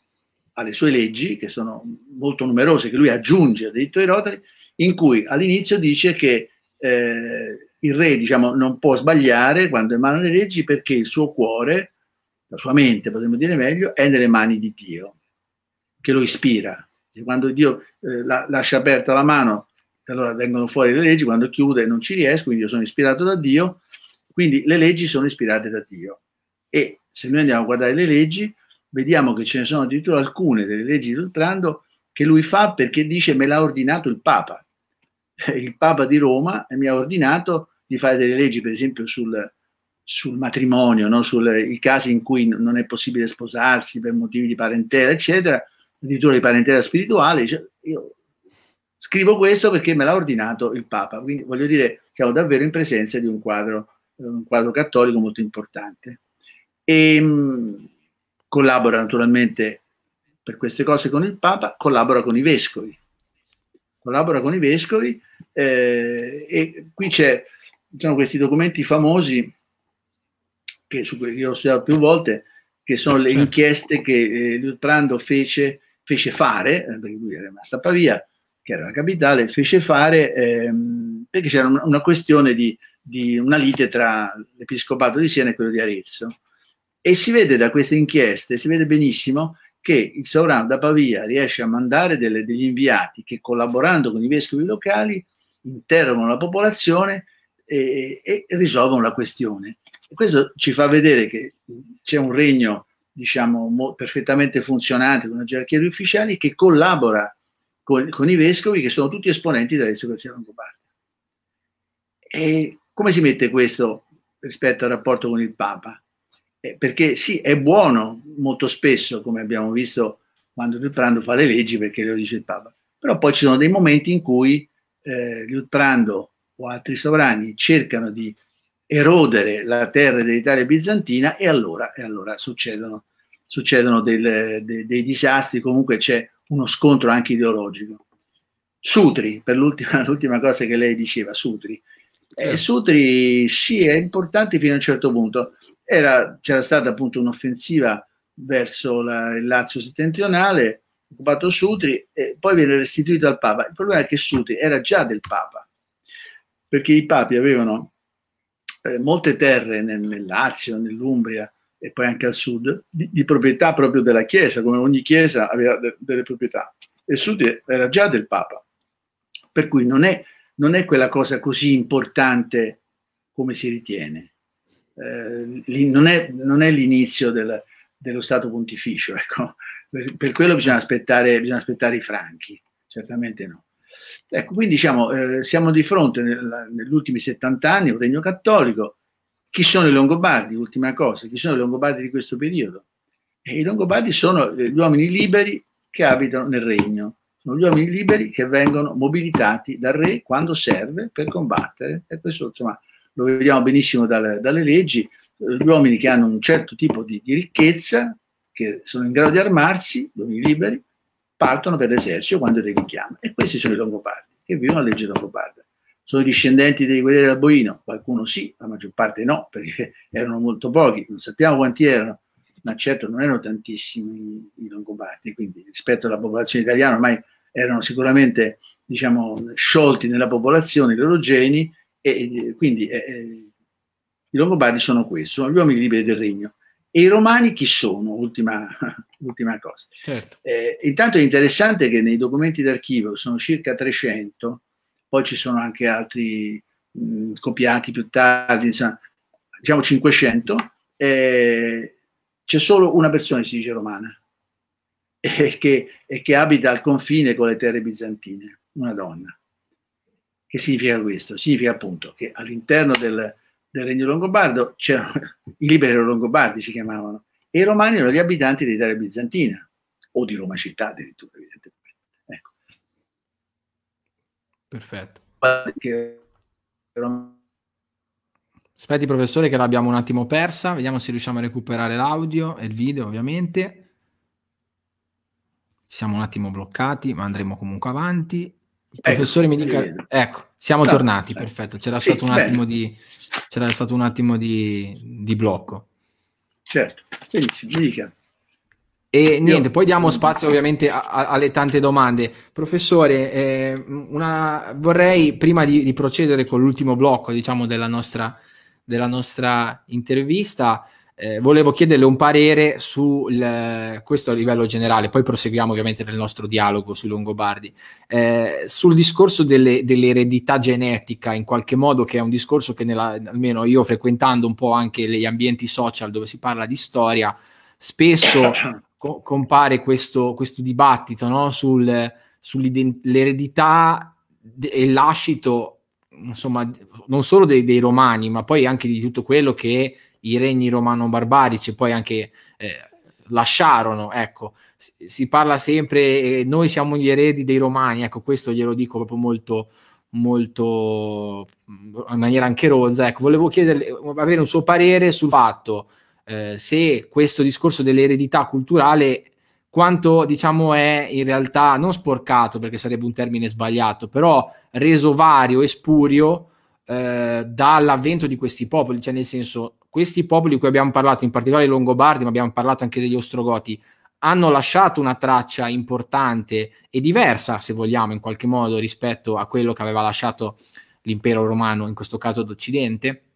alle sue leggi, che sono molto numerose, che lui aggiunge al diritto ai rotari, in cui all'inizio dice che eh, il re diciamo, non può sbagliare quando emanano le leggi perché il suo cuore, la sua mente, potremmo dire meglio, è nelle mani di Dio, che lo ispira. Quando Dio eh, la, lascia aperta la mano, allora vengono fuori le leggi, quando chiude non ci riesco, quindi io sono ispirato da Dio, quindi le leggi sono ispirate da Dio. E se noi andiamo a guardare le leggi, vediamo che ce ne sono addirittura alcune delle leggi di Lutprando che lui fa perché dice me l'ha ordinato il Papa. Il Papa di Roma mi ha ordinato di fare delle leggi, per esempio, sul, sul matrimonio, no? sui casi in cui non è possibile sposarsi per motivi di parentela, eccetera, addirittura di parentela spirituale. Io scrivo questo perché me l'ha ordinato il Papa. Quindi voglio dire, siamo davvero in presenza di un quadro, un quadro cattolico molto importante. E, ehm, collabora naturalmente per queste cose con il Papa, collabora con i vescovi. Collabora con i vescovi eh, e qui c'è diciamo, questi documenti famosi che, su cui io ho studiato più volte, che sono le certo. inchieste che eh, Liutprando fece, fece fare, eh, perché lui era rimasto a Pavia, che era la capitale, fece fare, ehm, perché c'era una, una questione di, di, una lite tra l'Episcopato di Siena e quello di Arezzo. E si vede da queste inchieste, si vede benissimo che il sovrano da Pavia riesce a mandare delle, degli inviati che collaborando con i vescovi locali interrogano la popolazione e, e risolvono la questione. E questo ci fa vedere che c'è un regno diciamo, mo- perfettamente funzionante, con una gerarchia di ufficiali che collabora con, con, i vescovi che sono tutti esponenti dell'aristocrazia longobarda. E come si mette questo rispetto al rapporto con il Papa? Eh, perché sì, è buono molto spesso, come abbiamo visto quando Liutprando fa le leggi perché lo dice il Papa, però poi ci sono dei momenti in cui eh, Liutprando o altri sovrani cercano di erodere la terra dell'Italia bizantina e allora, e allora succedono, succedono del, de, dei disastri, comunque c'è uno scontro anche ideologico. Sutri, per l'ultima, l'ultima cosa che lei diceva, Sutri. Eh, Sutri sì, è importante fino a un certo punto. Era, c'era stata appunto un'offensiva verso la, il Lazio settentrionale, occupato Sutri, e poi viene restituito al Papa. Il problema è che Sutri era già del Papa, perché i papi avevano eh, molte terre nel, nel, Lazio, nell'Umbria e poi anche al sud, di, di, proprietà proprio della Chiesa, come ogni Chiesa aveva de, delle proprietà. Il sud era già del Papa. Per cui non è, non è quella cosa così importante come si ritiene. Eh, non, è, non, è, l'inizio del, dello Stato pontificio, ecco. per, per, quello bisogna aspettare, bisogna aspettare i franchi, certamente no. Ecco, quindi diciamo, eh, siamo di fronte nel, negli ultimi 70 anni a un regno cattolico. Chi sono i Longobardi? Ultima cosa, chi sono i Longobardi di questo periodo? E I Longobardi sono gli uomini liberi che abitano nel regno, sono gli uomini liberi che vengono mobilitati dal re quando serve per combattere. E questo insomma lo vediamo benissimo dalle, dalle leggi. Gli uomini che hanno un certo tipo di, di ricchezza, che sono in grado di armarsi, gli uomini liberi, partono per l'esercito quando li richiama. E questi sono i Longobardi, che vivono la legge longobarda. Sono discendenti dei guerrieri d'Alboino, qualcuno sì, la maggior parte no, perché erano molto pochi, non sappiamo quanti erano, ma certo non erano tantissimi i, Longobardi, quindi rispetto alla popolazione italiana ormai erano sicuramente diciamo, sciolti nella popolazione i loro geni e, quindi eh, eh, i Longobardi sono questi, sono gli uomini liberi del regno. E i romani chi sono? Ultima, ultima cosa. Certo. Eh, intanto è interessante che nei documenti d'archivio, sono circa 300, poi ci sono anche altri mh, copiati più tardi, insomma, diciamo 500, eh, c'è solo una persona che si dice romana e che, e che abita al confine con le terre bizantine, una donna. Che significa questo? Significa appunto che all'interno del, del regno longobardo c'erano i liberi longobardi si chiamavano e i romani erano gli abitanti dell'Italia bizantina o di Roma città addirittura evidentemente. Perfetto aspetti professore che l'abbiamo un attimo persa vediamo se riusciamo a recuperare l'audio e il video ovviamente ci siamo un attimo bloccati ma andremo comunque avanti il ecco, professore mi dica ecco siamo no, tornati, no. perfetto. C'era sì, stato un bene. attimo di c'era stato un attimo di, di blocco. Certo, benissimo, mi dica. E niente, poi diamo spazio ovviamente a, a, alle tante domande. Professore, eh, una, vorrei prima di, di, procedere con l'ultimo blocco, diciamo, della nostra, della nostra intervista, eh, volevo chiederle un parere su questo a livello generale, poi proseguiamo ovviamente nel nostro dialogo sui Longobardi, eh, sul discorso delle, dell'eredità genetica, in qualche modo che è un discorso che nella, almeno io frequentando un po' anche gli ambienti social dove si parla di storia, spesso co- compare questo, questo dibattito no? Sul, sull'eredità e l'ascito, insomma, non solo dei, dei romani, ma poi anche di tutto quello che i regni romano-barbarici poi anche eh, lasciarono, ecco, si, si, parla sempre, eh, noi siamo gli eredi dei romani, ecco, questo glielo dico proprio molto, molto in maniera anche rozza, ecco, volevo chiederle, avere un suo parere sul fatto eh, se questo discorso dell'eredità culturale quanto diciamo è in realtà non sporcato perché sarebbe un termine sbagliato, però reso vario e spurio eh, dall'avvento di questi popoli, cioè nel senso questi popoli di cui abbiamo parlato, in particolare i Longobardi, ma abbiamo parlato anche degli Ostrogoti, hanno lasciato una traccia importante e diversa, se vogliamo, in qualche modo rispetto a quello che aveva lasciato l'impero romano, in questo caso d'Occidente?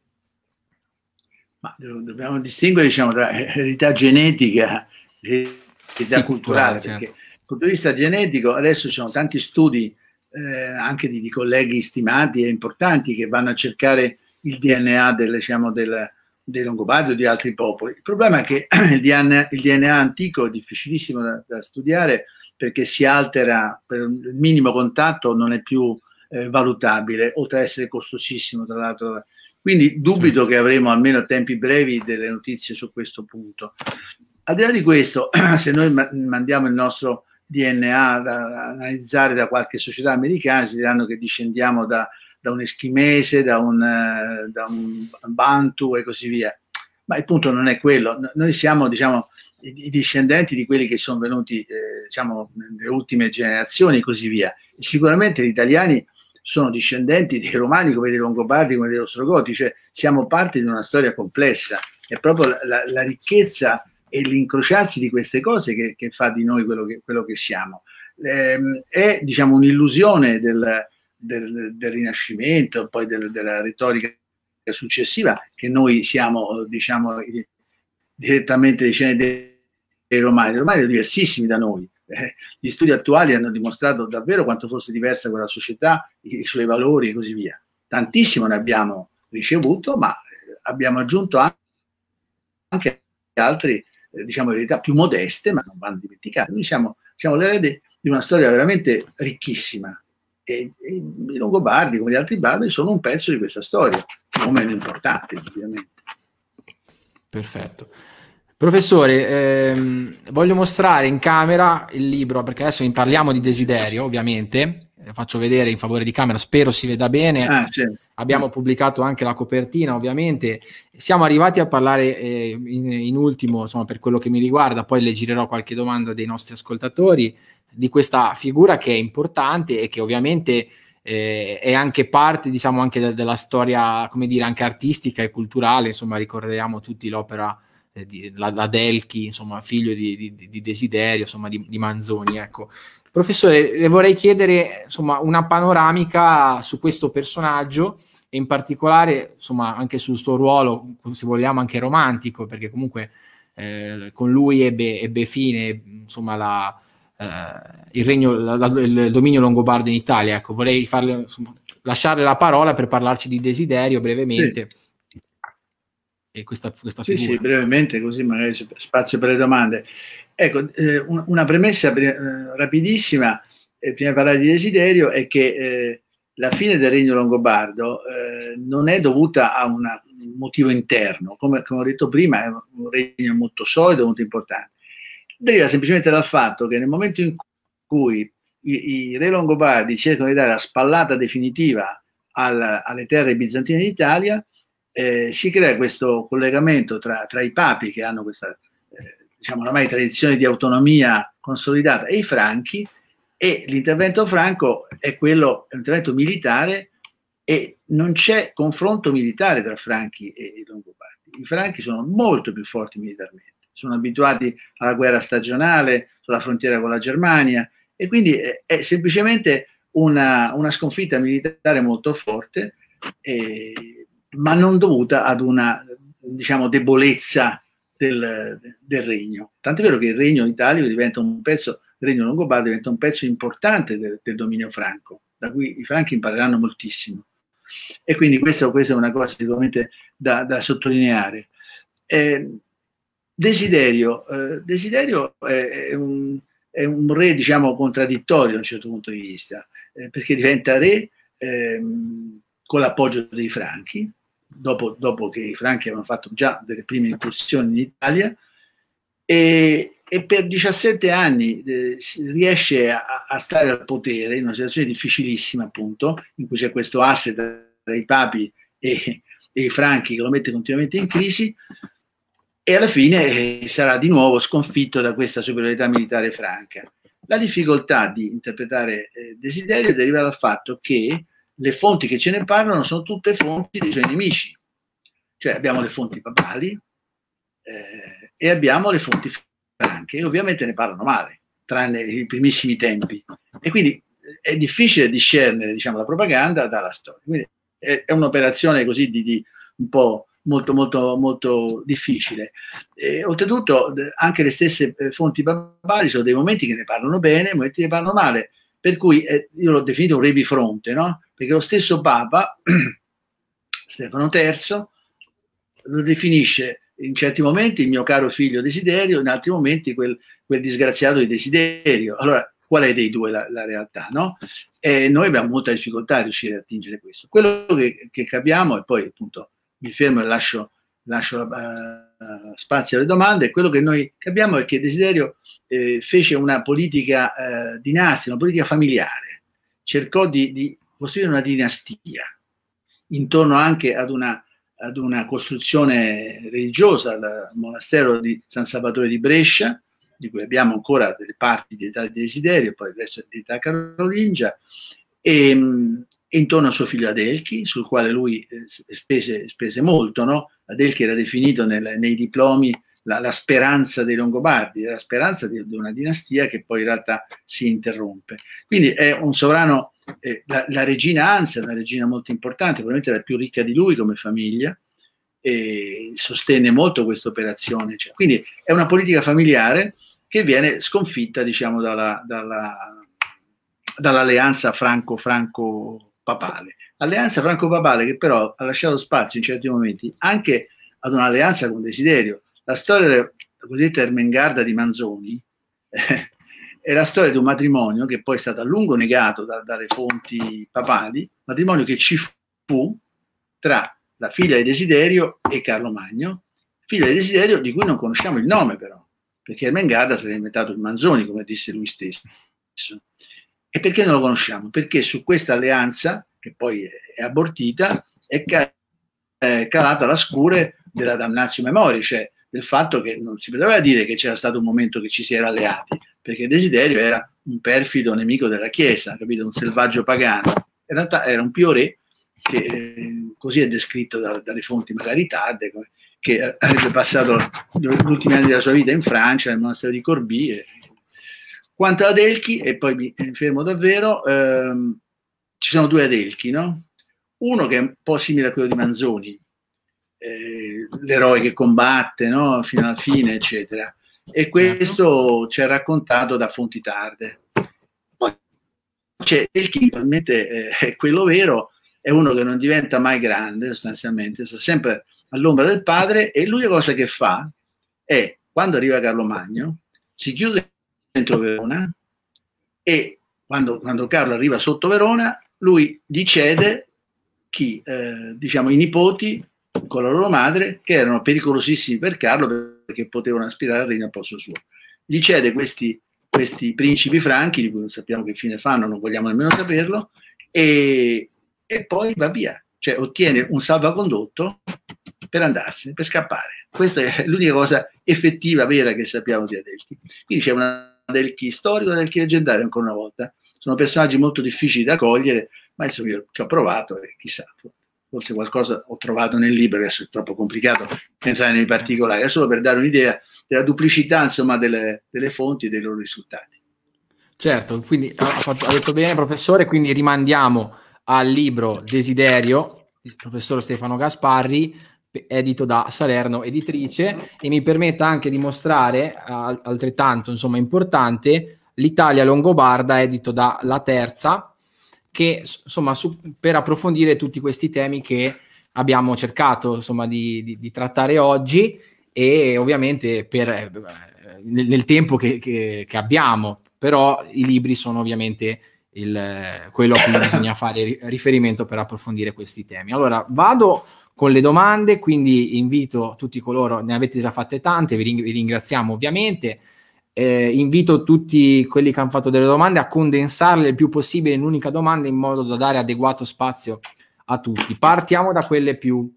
Ma dobbiamo distinguere diciamo, tra eredità genetica e eredità sì, culturale, certo. perché dal punto di vista genetico adesso ci sono tanti studi eh, anche di, di, colleghi stimati e importanti che vanno a cercare il DNA del, diciamo, del, dei Longobardi o di altri popoli. Il problema è che il DNA, il DNA antico è difficilissimo da, da, studiare perché si altera per il minimo contatto, non è più eh, valutabile, oltre ad essere costosissimo tra l'altro. Quindi dubito sì. che avremo almeno a tempi brevi delle notizie su questo punto. Al di là di questo, se noi ma- mandiamo il nostro DNA da analizzare da qualche società americana, si diranno che discendiamo da da un eschimese, da un, uh, da un bantu e così via. Ma il punto non è quello. Noi siamo, diciamo, i, i discendenti di quelli che sono venuti, eh, diciamo, nelle ultime generazioni e così via. E sicuramente gli italiani sono discendenti dei romani come dei longobardi, come dei ostrogoti, cioè siamo parte di una storia complessa. È proprio la, la, la ricchezza e l'incrociarsi di queste cose che, che fa di noi quello che, quello che siamo. Eh, è diciamo un'illusione del, del, del Rinascimento, poi del, della retorica successiva, che noi siamo, diciamo, direttamente dei, dei Romani. I Romani sono diversissimi da noi. Eh, gli studi attuali hanno dimostrato davvero quanto fosse diversa quella società, i, suoi valori e così via. Tantissimo ne abbiamo ricevuto, ma eh, abbiamo aggiunto anche altri, eh, diciamo, eredità più modeste, ma non vanno dimenticate. Noi siamo, siamo l'erede di una storia veramente ricchissima, e, e i Longobardi, come gli altri bardi, sono un pezzo di questa storia, non meno importante, ovviamente. Perfetto. Professore, ehm, voglio mostrare in camera il libro, perché adesso parliamo di desiderio, ovviamente, faccio vedere in favore di camera, spero si veda bene. Ah, certo. Abbiamo pubblicato anche la copertina, ovviamente. Siamo arrivati a parlare eh, in, in, ultimo, insomma, per quello che mi riguarda, poi le girerò qualche domanda dei nostri ascoltatori di questa figura che è importante e che ovviamente eh, è anche parte, diciamo, anche de- della storia, come dire, anche artistica e culturale, insomma, ricordiamo tutti l'opera eh, di la, la, Delchi, insomma, figlio di, di, di Desiderio, insomma, di, Manzoni, ecco. Professore, le vorrei chiedere, insomma, una panoramica su questo personaggio e in particolare, insomma, anche sul suo ruolo, se vogliamo, anche romantico, perché comunque eh, con lui ebbe, ebbe fine, insomma, la, eh, il, regno, la, il dominio longobardo in Italia. Ecco, vorrei farle, insomma, lasciare la parola per parlarci di desiderio brevemente. Sì. E questa, questa sì, sì, brevemente, così magari c'è spazio per le domande. Ecco, eh, una premessa eh, rapidissima, eh, prima di parlare di desiderio, è che eh, la fine del regno longobardo eh, non è dovuta a una, un motivo interno, come, come, ho detto prima, è un regno molto solido, molto importante. Deriva semplicemente dal fatto che nel momento in cui i, i re longobardi cercano di dare la spallata definitiva al, alle terre bizantine d'Italia, eh, si crea questo collegamento tra, tra, i papi che hanno questa, eh, diciamo, ormai tradizione di autonomia consolidata e i franchi, e l'intervento franco è quello, intervento militare e non c'è confronto militare tra franchi e, e longobardi. I franchi sono molto più forti militarmente sono abituati alla guerra stagionale sulla frontiera con la Germania e quindi è, è semplicemente una, una, sconfitta militare molto forte, eh, ma non dovuta ad una diciamo, debolezza del, del, regno. Tant'è vero che il regno italico diventa un pezzo, il regno longobardo diventa un pezzo importante del, del dominio franco, da cui i franchi impareranno moltissimo. E quindi questo, questa è una cosa sicuramente da, da sottolineare. Eh, Desiderio, eh, Desiderio è, è, un, è, un, re, diciamo, contraddittorio da un certo punto di vista, eh, perché diventa re ehm, con l'appoggio dei Franchi, dopo, dopo, che i Franchi avevano fatto già delle prime incursioni in Italia, e, e per 17 anni eh, riesce a, a, stare al potere in una situazione difficilissima, appunto, in cui c'è questo asse tra i papi e, e i franchi che lo mette continuamente in crisi, e alla fine eh, sarà di nuovo sconfitto da questa superiorità militare franca. La difficoltà di interpretare eh, Desiderio deriva dal fatto che le fonti che ce ne parlano sono tutte fonti dei suoi nemici, cioè abbiamo le fonti papali eh, e abbiamo le fonti franche. che ovviamente ne parlano male, tranne i primissimi tempi. E quindi è difficile discernere diciamo, la propaganda dalla storia. Quindi è, è un'operazione così di, di, un po' molto, molto, molto difficile. E, oltretutto, anche le stesse eh, fonti babali sono dei momenti che ne parlano bene, momenti che ne parlano male. Per cui eh, io l'ho definito un re bifronte, no? Perché lo stesso Papa, Stefano III, lo definisce in certi momenti il mio caro figlio Desiderio, in altri momenti quel, quel disgraziato di Desiderio. Allora, qual è dei due la, la realtà, no? E noi abbiamo molta difficoltà a riuscire a attingere questo. Quello che, che capiamo, e poi appunto mi fermo e lascio, lascio uh, spazio alle domande, quello che noi capiamo è che Desiderio eh, fece una politica eh, dinastica, una politica familiare, cercò di, di, costruire una dinastia intorno anche ad una, ad una costruzione religiosa, il monastero di San Salvatore di Brescia, di cui abbiamo ancora delle parti di età di desiderio, poi il resto di età carolingia, e, e, intorno a suo figlio Adelchi, sul quale lui eh, spese, spese molto. No? Adelchi era definito nel, nei diplomi la, la, speranza dei Longobardi, la speranza di, di, una dinastia che poi in realtà si interrompe. Quindi è un sovrano, eh, la, la, regina Ansia è una regina molto importante, probabilmente la più ricca di lui come famiglia, e sostenne molto questa operazione. Cioè, quindi è una politica familiare che viene sconfitta diciamo, dalla, dalla, dall'alleanza franco-franco-papale. Alleanza franco-papale che però ha lasciato spazio in certi momenti anche ad un'alleanza con desiderio. La storia della cosiddetta Ermengarda di Manzoni eh, è la storia di un matrimonio che poi è stato a lungo negato da, dalle fonti papali, matrimonio che ci fu tra la figlia di Desiderio e Carlo Magno, figlia di Desiderio di cui non conosciamo il nome però perché Ermengarda si era inventato il Manzoni, come disse lui stesso. E perché non lo conosciamo? Perché su questa alleanza, che poi è abortita, è, calata la scure della damnatio memoria, cioè del fatto che non si poteva dire che c'era stato un momento che ci si era alleati, perché Desiderio era un perfido nemico della Chiesa, capito? un selvaggio pagano. In realtà era un piore che eh, così è descritto da, dalle fonti magari tarde, che avrebbe passato gli ultimi anni della sua vita in Francia, nel monastero di Corbie. Quanto ad Adelchi, e poi mi fermo davvero, ehm, ci sono due Adelchi, no? Uno che è un po' simile a quello di Manzoni, eh, l'eroe che combatte no? fino alla fine, eccetera. E questo ci è raccontato da fonti tarde. Poi c'è Adelchi, probabilmente eh, è quello vero, è uno che non diventa mai grande sostanzialmente, sta sempre all'ombra del padre e l'unica cosa che fa è, quando arriva Carlo Magno, si chiude dentro Verona e quando, quando Carlo arriva sotto Verona, lui gli chi, eh, diciamo, i nipoti con la loro madre, che erano pericolosissimi per Carlo perché potevano aspirare al regno al posto suo. Gli cede questi, questi principi franchi, di cui non sappiamo che fine fanno, non vogliamo nemmeno saperlo, e, e poi va via, cioè ottiene un salvacondotto per andarsene, per scappare. Questa è l'unica cosa effettiva, vera che sappiamo di Adelchi. Quindi c'è un Adelchi storico e un Adelchi leggendario ancora una volta. Sono personaggi molto difficili da cogliere, ma insomma io ci ho provato e chissà, forse qualcosa ho trovato nel libro, adesso è troppo complicato entrare nei particolari, è solo per dare un'idea della duplicità insomma, delle, delle fonti e dei loro risultati. Certo, quindi ha, detto bene professore, quindi rimandiamo al libro Desiderio del professor Stefano Gasparri, edito da Salerno Editrice e mi permetta anche di mostrare altrettanto insomma importante l'Italia Longobarda edito da La Terza che insomma su, per approfondire tutti questi temi che abbiamo cercato insomma di, di, di trattare oggi e ovviamente per, eh, nel, nel, tempo che, che, che, abbiamo. Però i libri sono ovviamente il, quello a cui bisogna fare riferimento per approfondire questi temi. Allora vado con le domande, quindi invito tutti coloro, ne avete già fatte tante, vi, ring- vi ringraziamo ovviamente, eh, invito tutti quelli che hanno fatto delle domande a condensarle il più possibile in un'unica domanda in modo da dare adeguato spazio a tutti. Partiamo da quelle più,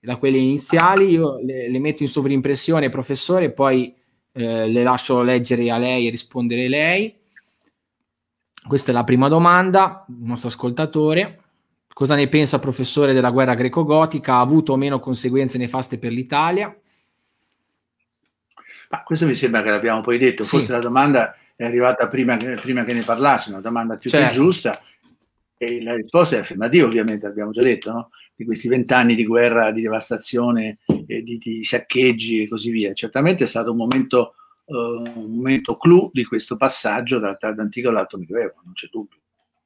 da quelle iniziali, io le, le metto in sovrimpressione, professore, poi eh, le lascio leggere a lei e rispondere lei. Questa è la prima domanda, il nostro ascoltatore. Cosa ne pensa professore della guerra greco-gotica? Ha avuto o meno conseguenze nefaste per l'Italia? Ma questo mi sembra che l'abbiamo poi detto, forse sì. la domanda è arrivata prima, prima, che ne parlassi, una domanda più certo. che giusta, e la risposta è affermativa, ovviamente, abbiamo già detto, no? di questi vent'anni di guerra, di devastazione, eh, di, di, saccheggi e così via. Certamente è stato un momento, uh, un momento clou di questo passaggio dal tardo antico all'alto medioevo, non c'è dubbio.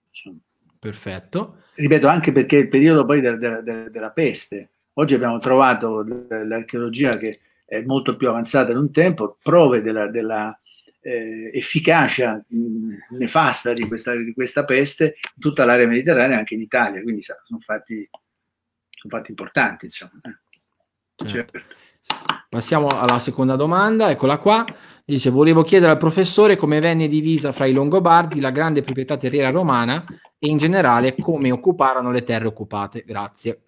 Insomma. Perfetto. Ripeto, anche perché il periodo poi della, della, della peste, oggi abbiamo trovato l'archeologia che è molto più avanzata in un tempo, prove della, della eh, efficacia mh, nefasta di questa, di questa, peste in tutta l'area mediterranea, anche in Italia, quindi sa, sono, fatti, sono fatti importanti. Insomma. Eh. Certo. Passiamo alla seconda domanda, eccola qua. Dice, volevo chiedere al professore come venne divisa fra i Longobardi la grande proprietà terriera romana e in generale come occuparono le terre occupate. Grazie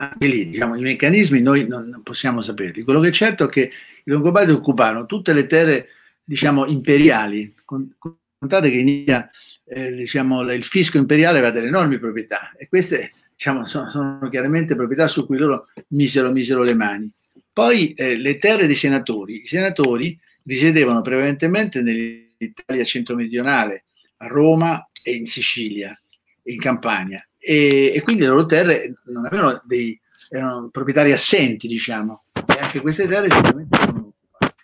anche lì diciamo, i meccanismi noi non possiamo saperli. Quello che è certo è che i Longobardi occuparono tutte le terre diciamo, imperiali. Contate che in Italia eh, diciamo, il fisco imperiale aveva delle enormi proprietà e queste diciamo, sono, sono, chiaramente proprietà su cui loro misero, misero le mani. Poi eh, le terre dei senatori. I senatori risiedevano prevalentemente nell'Italia centro-meridionale, a Roma e in Sicilia, in Campania e, e quindi le loro terre non avevano dei erano proprietari assenti, diciamo, e anche queste terre sicuramente sono occupate.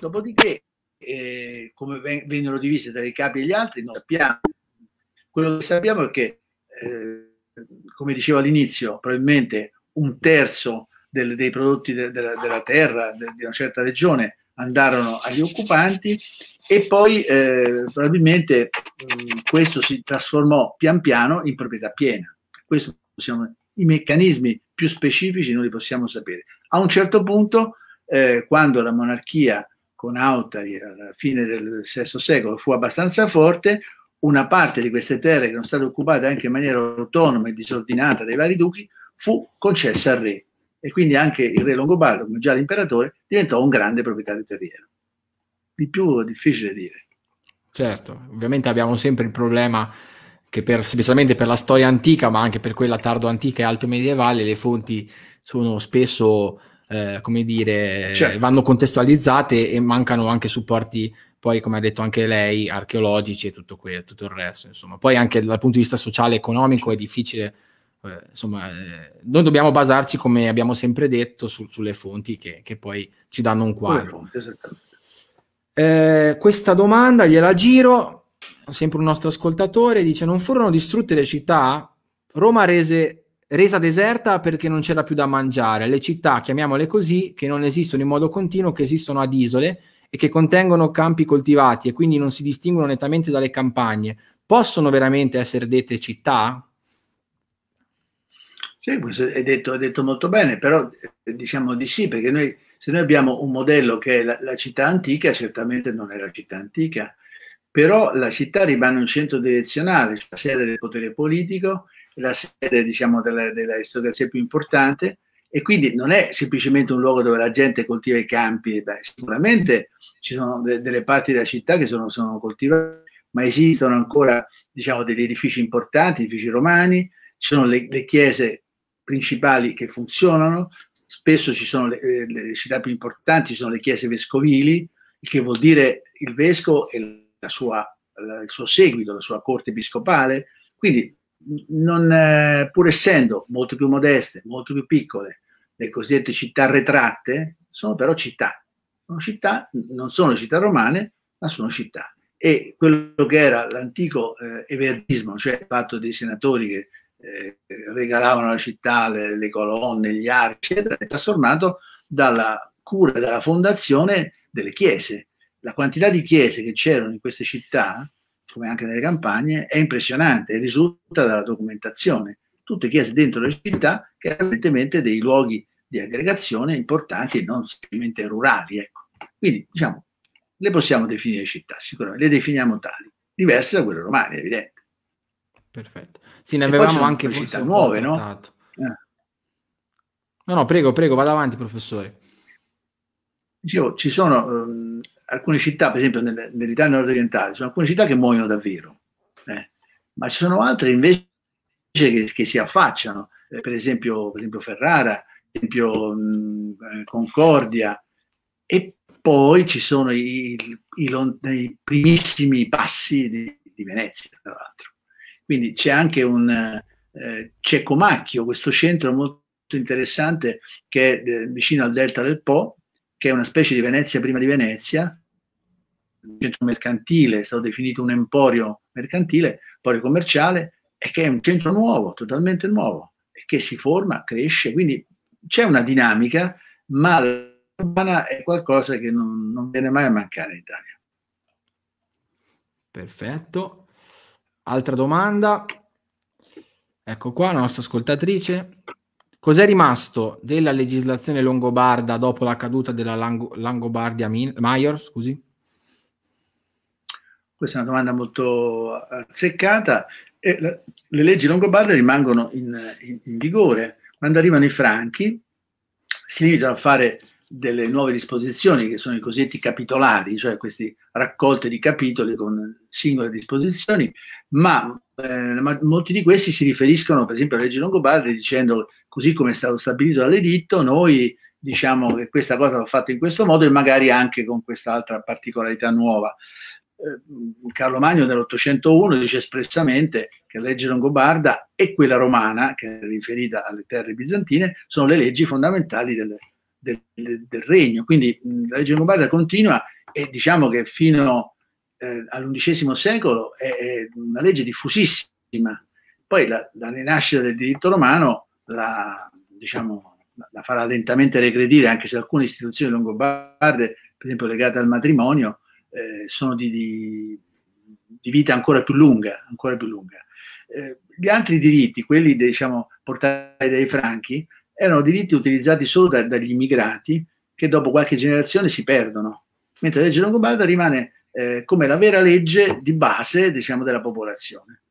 Dopodiché, eh, come vennero divise tra i capi e gli altri, non sappiamo. Quello che sappiamo è che, eh, come dicevo all'inizio, probabilmente un terzo del, dei prodotti de, de, della terra de, di una certa regione andarono agli occupanti e poi eh, probabilmente mh, questo si trasformò pian piano in proprietà piena. Questo possiamo, I meccanismi più specifici non li possiamo sapere. A un certo punto, eh, quando la monarchia con Autari alla fine del VI secolo fu abbastanza forte, una parte di queste terre che erano state occupate anche in maniera autonoma e disordinata dai vari duchi fu concessa al re e quindi anche il re Longobardo, come già l'imperatore, diventò un grande proprietario terriero. Di più è difficile dire. Certo, ovviamente abbiamo sempre il problema che per, specialmente per la storia antica, ma anche per quella tardo antica e alto medievale, le fonti sono spesso, eh, come dire, certo. vanno contestualizzate e mancano anche supporti, poi come ha detto anche lei, archeologici e tutto, que- tutto il resto. Insomma. Poi anche dal punto di vista sociale e economico è difficile eh, insomma, eh, noi dobbiamo basarci, come abbiamo sempre detto, su, sulle fonti che, che, poi ci danno un quadro. Eh, questa domanda gliela giro, sempre un nostro ascoltatore, dice non furono distrutte le città? Roma rese, resa deserta perché non c'era più da mangiare. Le città, chiamiamole così, che non esistono in modo continuo, che esistono ad isole e che contengono campi coltivati e quindi non si distinguono nettamente dalle campagne, possono veramente essere dette città? Sì, questo è detto, è detto molto bene, però eh, diciamo di sì, perché noi, se noi abbiamo un modello che è la, la città antica, certamente non è la città antica, però la città rimane un centro direzionale, la sede del potere politico, la sede diciamo, della, della aristocrazia più importante, e quindi non è semplicemente un luogo dove la gente coltiva i campi, beh, sicuramente ci sono de- delle parti della città che sono, sono coltivate, ma esistono ancora diciamo, degli edifici importanti, edifici romani, ci sono le, le chiese principali che funzionano, spesso ci sono le, eh, le, città più importanti, ci sono le chiese vescovili, il che vuol dire il vescovo e sua, la, il suo seguito, la sua corte episcopale, quindi non, eh, pur essendo molto più modeste, molto più piccole, le cosiddette città retratte, sono però città. Sono città, non sono città romane, ma sono città. E quello che era l'antico eh, everismo, cioè il fatto dei senatori che eh, regalavano alla città le, le, colonne, gli archi, eccetera, è trasformato dalla cura della fondazione delle chiese. La quantità di chiese che c'erano in queste città, come anche nelle campagne, è impressionante risulta dalla documentazione. Tutte chiese dentro le città che erano evidentemente dei luoghi di aggregazione importanti e non semplicemente rurali. Ecco. Quindi, diciamo, le possiamo definire città, sicuramente, le definiamo tali, diverse da quelle romane, è evidente. Perfetto. Sì, ne avevamo anche città nuove, no? Eh. No, no, prego, prego, vada avanti, professore. Dicevo, ci sono um, alcune città, per esempio nel, nell'Italia nord-orientale, sono alcune città che muoiono davvero, eh? ma ci sono altre invece che, che si affacciano, eh, per, esempio, per esempio Ferrara, per esempio mh, eh, Concordia, e poi ci sono i, i, i primissimi passi di, di, Venezia, tra l'altro. Quindi c'è anche un eh, Cecomacchio, questo centro molto interessante che è eh, vicino al delta del Po, che è una specie di Venezia prima di Venezia, un centro mercantile, è stato definito un emporio mercantile, emporio commerciale, e che è un centro nuovo, totalmente nuovo, e che si forma, cresce, quindi c'è una dinamica, ma urbana è qualcosa che non, non viene mai a mancare in Italia. Perfetto. Altra domanda. Ecco qua la nostra ascoltatrice. Cos'è rimasto della legislazione longobarda dopo la caduta della Lang- Langobardia Maior? Scusi. Questa è una domanda molto azzeccata. Eh, le leggi longobarde rimangono in, in, in, vigore. Quando arrivano i franchi si limitano a fare delle nuove disposizioni che sono i cosiddetti capitolari, cioè queste raccolte di capitoli con singole disposizioni, ma eh, molti di questi si riferiscono per esempio alle leggi longobarde dicendo così come è stato stabilito dall'editto, noi diciamo che questa cosa va fatta in questo modo e magari anche con quest'altra particolarità nuova. Eh, Carlo Magno nell'801 dice espressamente che la legge longobarda e quella romana, che è riferita alle terre bizantine, sono le leggi fondamentali del, del, del regno. Quindi la legge longobarda continua e diciamo che fino eh, all'undicesimo secolo è, è, una legge diffusissima. Poi la, la rinascita del diritto romano la, diciamo, la farà lentamente regredire, anche se alcune istituzioni longobarde, per esempio legate al matrimonio, eh, sono di, di, di, vita ancora più lunga. Ancora più lunga. Eh, gli altri diritti, quelli diciamo, portati dai franchi, erano diritti utilizzati solo da, dagli immigrati che dopo qualche generazione si perdono, mentre la legge longobarda rimane eh, come la vera legge di base diciamo, della popolazione,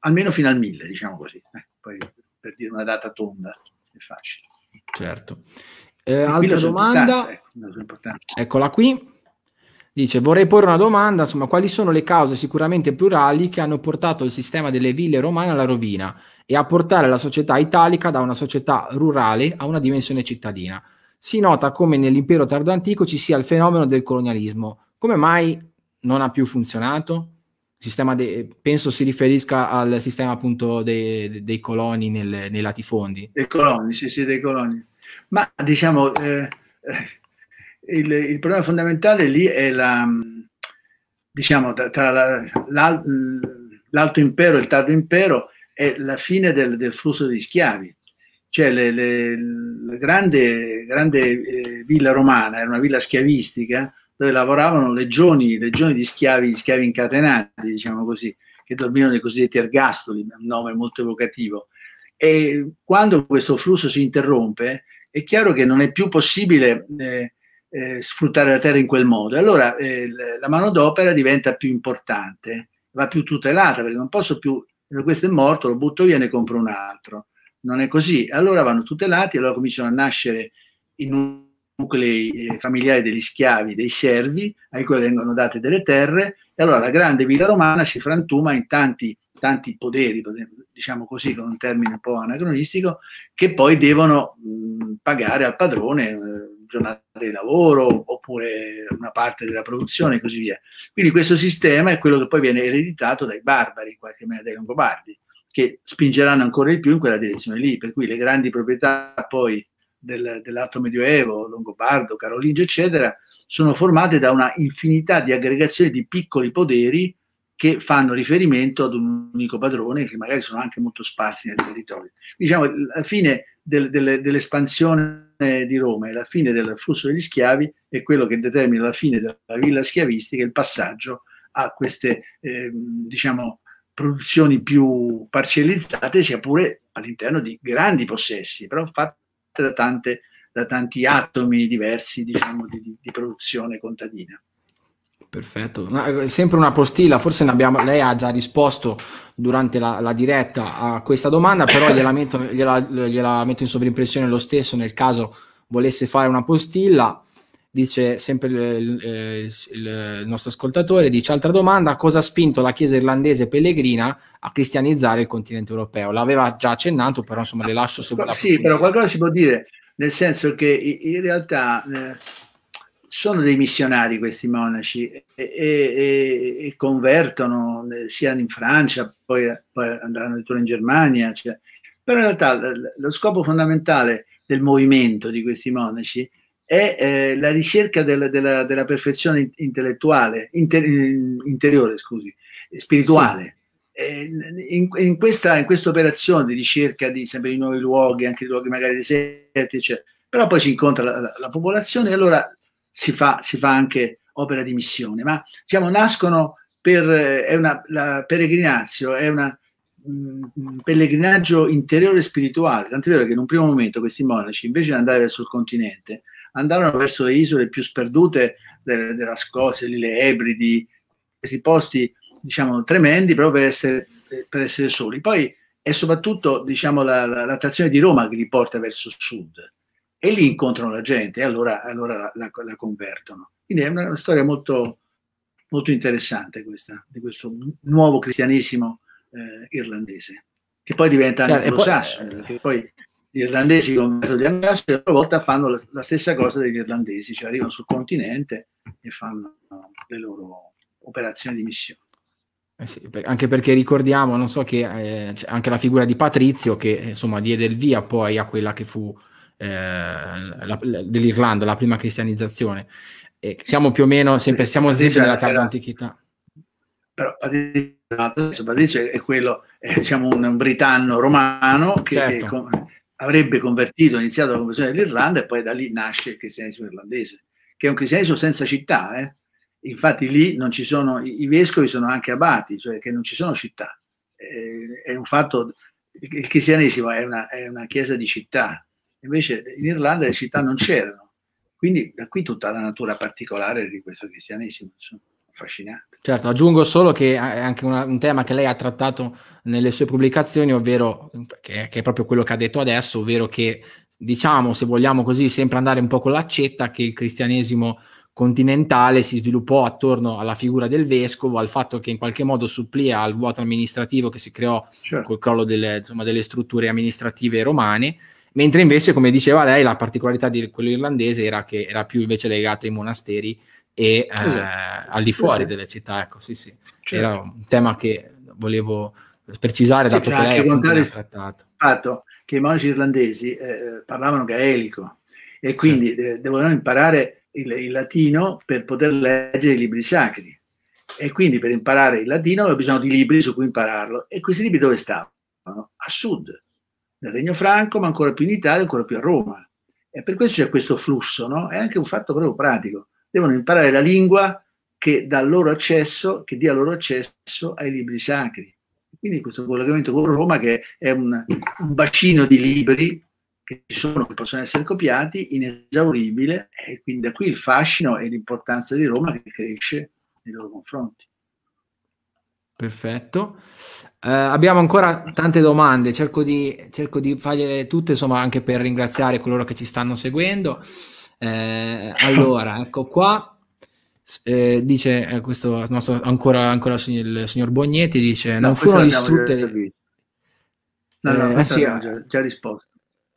almeno fino al 1000, diciamo così. Eh, poi per dire una data tonda è facile. Certo. Eh, altra domanda, ecco, eccola qui. Dice, vorrei porre una domanda, insomma, quali sono le cause sicuramente plurali che hanno portato il sistema delle ville romane alla rovina e a portare la società italica da una società rurale a una dimensione cittadina? Si nota come nell'impero tardo antico ci sia il fenomeno del colonialismo. Come mai non ha più funzionato? De, penso si riferisca al sistema appunto dei, dei coloni nel, nei latifondi. Dei coloni, sì, sì, dei coloni. Ma diciamo, eh, il, il, problema fondamentale lì è la, diciamo, tra, tra la, la, l'alto impero e il tardo impero è la fine del, del flusso di schiavi. Cioè le, le, la grande, grande eh, villa romana era una villa schiavistica dove lavoravano legioni, legioni di schiavi, schiavi incatenati, diciamo così, che dormivano nei cosiddetti ergastoli, un nome molto evocativo. E quando questo flusso si interrompe, è chiaro che non è più possibile eh, eh, sfruttare la terra in quel modo. Allora eh, la manodopera diventa più importante, va più tutelata, perché non posso più, questo è morto, lo butto via e ne compro un altro. Non è così. Allora vanno tutelati, allora cominciano a nascere i nuclei eh, familiari degli schiavi, dei servi, ai quali vengono date delle terre, e allora la grande villa romana si frantuma in tanti, tanti poderi, diciamo così, con un termine un po' anacronistico, che poi devono mh, pagare al padrone eh, giornate di lavoro oppure una parte della produzione e così via. Quindi questo sistema è quello che poi viene ereditato dai barbari, in qualche maniera dai longobardi, che spingeranno ancora di più in quella direzione lì, per cui le grandi proprietà poi del, dell'alto medioevo, longobardo, carolingio, eccetera, sono formate da una infinità di aggregazioni di piccoli poderi che fanno riferimento ad un unico padrone, che magari sono anche molto sparsi nel territorio. Diciamo, alla fine del, del, dell'espansione di Roma e la fine del flusso degli schiavi è quello che determina la fine della villa schiavistica e il passaggio a queste, eh, diciamo, produzioni più parcellizzate, sia pure all'interno di grandi possessi, però fatte da, tante, da tanti atomi diversi, diciamo, di, di produzione contadina. Perfetto, no, sempre una postilla, forse abbiamo, lei ha già risposto durante la, la, diretta a questa domanda, però gliela metto, gliela, gliela metto, in sovrimpressione lo stesso nel caso volesse fare una postilla. Dice sempre il, il, il, nostro ascoltatore, dice altra domanda, cosa ha spinto la Chiesa irlandese pellegrina a cristianizzare il continente europeo? L'aveva già accennato, però insomma le lascio se Sì, però qualcosa si può dire, nel senso che in realtà... Eh, sono dei missionari questi monaci e, e, e convertono eh, sia in Francia, poi, poi andranno addirittura in Germania, cioè. però in realtà lo scopo fondamentale del movimento di questi monaci è eh, la ricerca del, della, della, perfezione intellettuale, inter, interiore, scusi, spirituale. Sì. In, in, questa, in questa operazione di ricerca di sempre di nuovi luoghi, anche di luoghi magari deserti, eccetera, però poi si incontra la, la, la popolazione e allora si fa, si fa, anche opera di missione. Ma diciamo, nascono per è una, la peregrinazio, è una, un mm, pellegrinaggio interiore e spirituale, tant'è vero che in un primo momento questi monaci, invece di andare verso il continente, andarono verso le isole più sperdute de, della Scozia, le Ebridi, questi posti diciamo trementi proprio per essere, per essere soli. Poi è soprattutto diciamo, la, la, l'attrazione di Roma che li porta verso sud e lì incontrano la gente e allora, allora la, la, convertono. Quindi è una, una storia molto, molto interessante questa, di questo nuovo cristianesimo eh, irlandese, che poi diventa anche anglosassone, poi, perché poi gli irlandesi convertono di anglosassoni a loro volta fanno la, la, stessa cosa degli irlandesi, cioè arrivano sul continente e fanno le loro operazioni di missione. Eh sì, anche perché ricordiamo, non so che eh, anche la figura di Patrizio che insomma diede il via poi a quella che fu eh, la, dell'Irlanda, la prima cristianizzazione. E siamo più o meno sempre, siamo sempre nella tarda antichità. Però Patrizio, è quello, è, diciamo, un, un britanno romano che certo. con, avrebbe convertito, iniziato la conversione dell'Irlanda e poi da lì nasce il cristianesimo irlandese, che è un cristianesimo senza città. Eh? Infatti lì non ci sono, i, i vescovi sono anche abati, cioè che non ci sono città. Eh, è un fatto, il cristianesimo è una, è una chiesa di città, invece in Irlanda le città non c'erano. Quindi da qui tutta la natura particolare di questo cristianesimo, insomma, affascinante. Certo, aggiungo solo che è anche una, un tema che lei ha trattato nelle sue pubblicazioni, ovvero che, che, è proprio quello che ha detto adesso, ovvero che diciamo, se vogliamo così, sempre andare un po' con l'accetta che il cristianesimo continentale si sviluppò attorno alla figura del vescovo, al fatto che in qualche modo supplia al vuoto amministrativo che si creò certo. col crollo delle, insomma, delle strutture amministrative romane mentre invece, come diceva lei, la particolarità di quello irlandese era che era più invece legato ai monasteri e esatto. eh, al di fuori esatto. delle città. Ecco, sì, sì. Certo. Era un tema che volevo precisare, dato che lei appunto l'ha trattato. fatto che i monaci irlandesi eh, parlavano gaelico e quindi certo. eh, dovevano imparare il, il, latino per poter leggere i libri sacri. E quindi per imparare il latino aveva bisogno di libri su cui impararlo. E questi libri dove stavano? A sud, nel Regno Franco, ma ancora più in Italia, ancora più a Roma. E per questo c'è questo flusso, no? È anche un fatto proprio pratico. Devono imparare la lingua che dà loro accesso, che dia loro accesso ai libri sacri. Quindi questo collegamento con Roma, che è un, un bacino di libri che ci sono, che possono essere copiati, inesauribile, e quindi da qui il fascino e l'importanza di Roma che cresce nei loro confronti. Perfetto. Eh, abbiamo ancora tante domande, cerco di, cerco di fargliele tutte, insomma, anche per ringraziare coloro che ci stanno seguendo. Eh, allora, ecco qua, eh, dice eh, questo nostro, ancora, ancora il signor Bognetti, dice, no, non furono distrutte... No, no, eh, sì, già, già, risposto.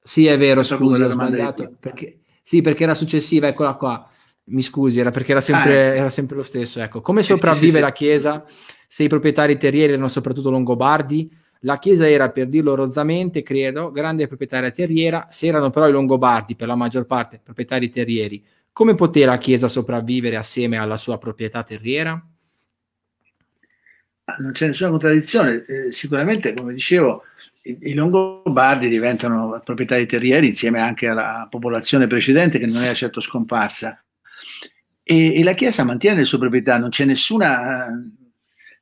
Sì, è vero, scusi, ho sbagliato. Perché, sì, perché era successiva, eccola qua. Mi scusi, era perché era sempre, ah, era sempre lo stesso. Ecco, come sopravvive sì, sì, la Chiesa se i proprietari terrieri erano soprattutto longobardi? La Chiesa era, per dirlo rozzamente, credo, grande proprietaria terriera, se erano però i longobardi, per la maggior parte, proprietari terrieri, come poté la Chiesa sopravvivere assieme alla sua proprietà terriera? Non c'è nessuna contraddizione, eh, sicuramente, come dicevo, i, i longobardi diventano proprietari terrieri insieme anche alla popolazione precedente che non era certo scomparsa. E, e la Chiesa mantiene le sue proprietà, non c'è nessuna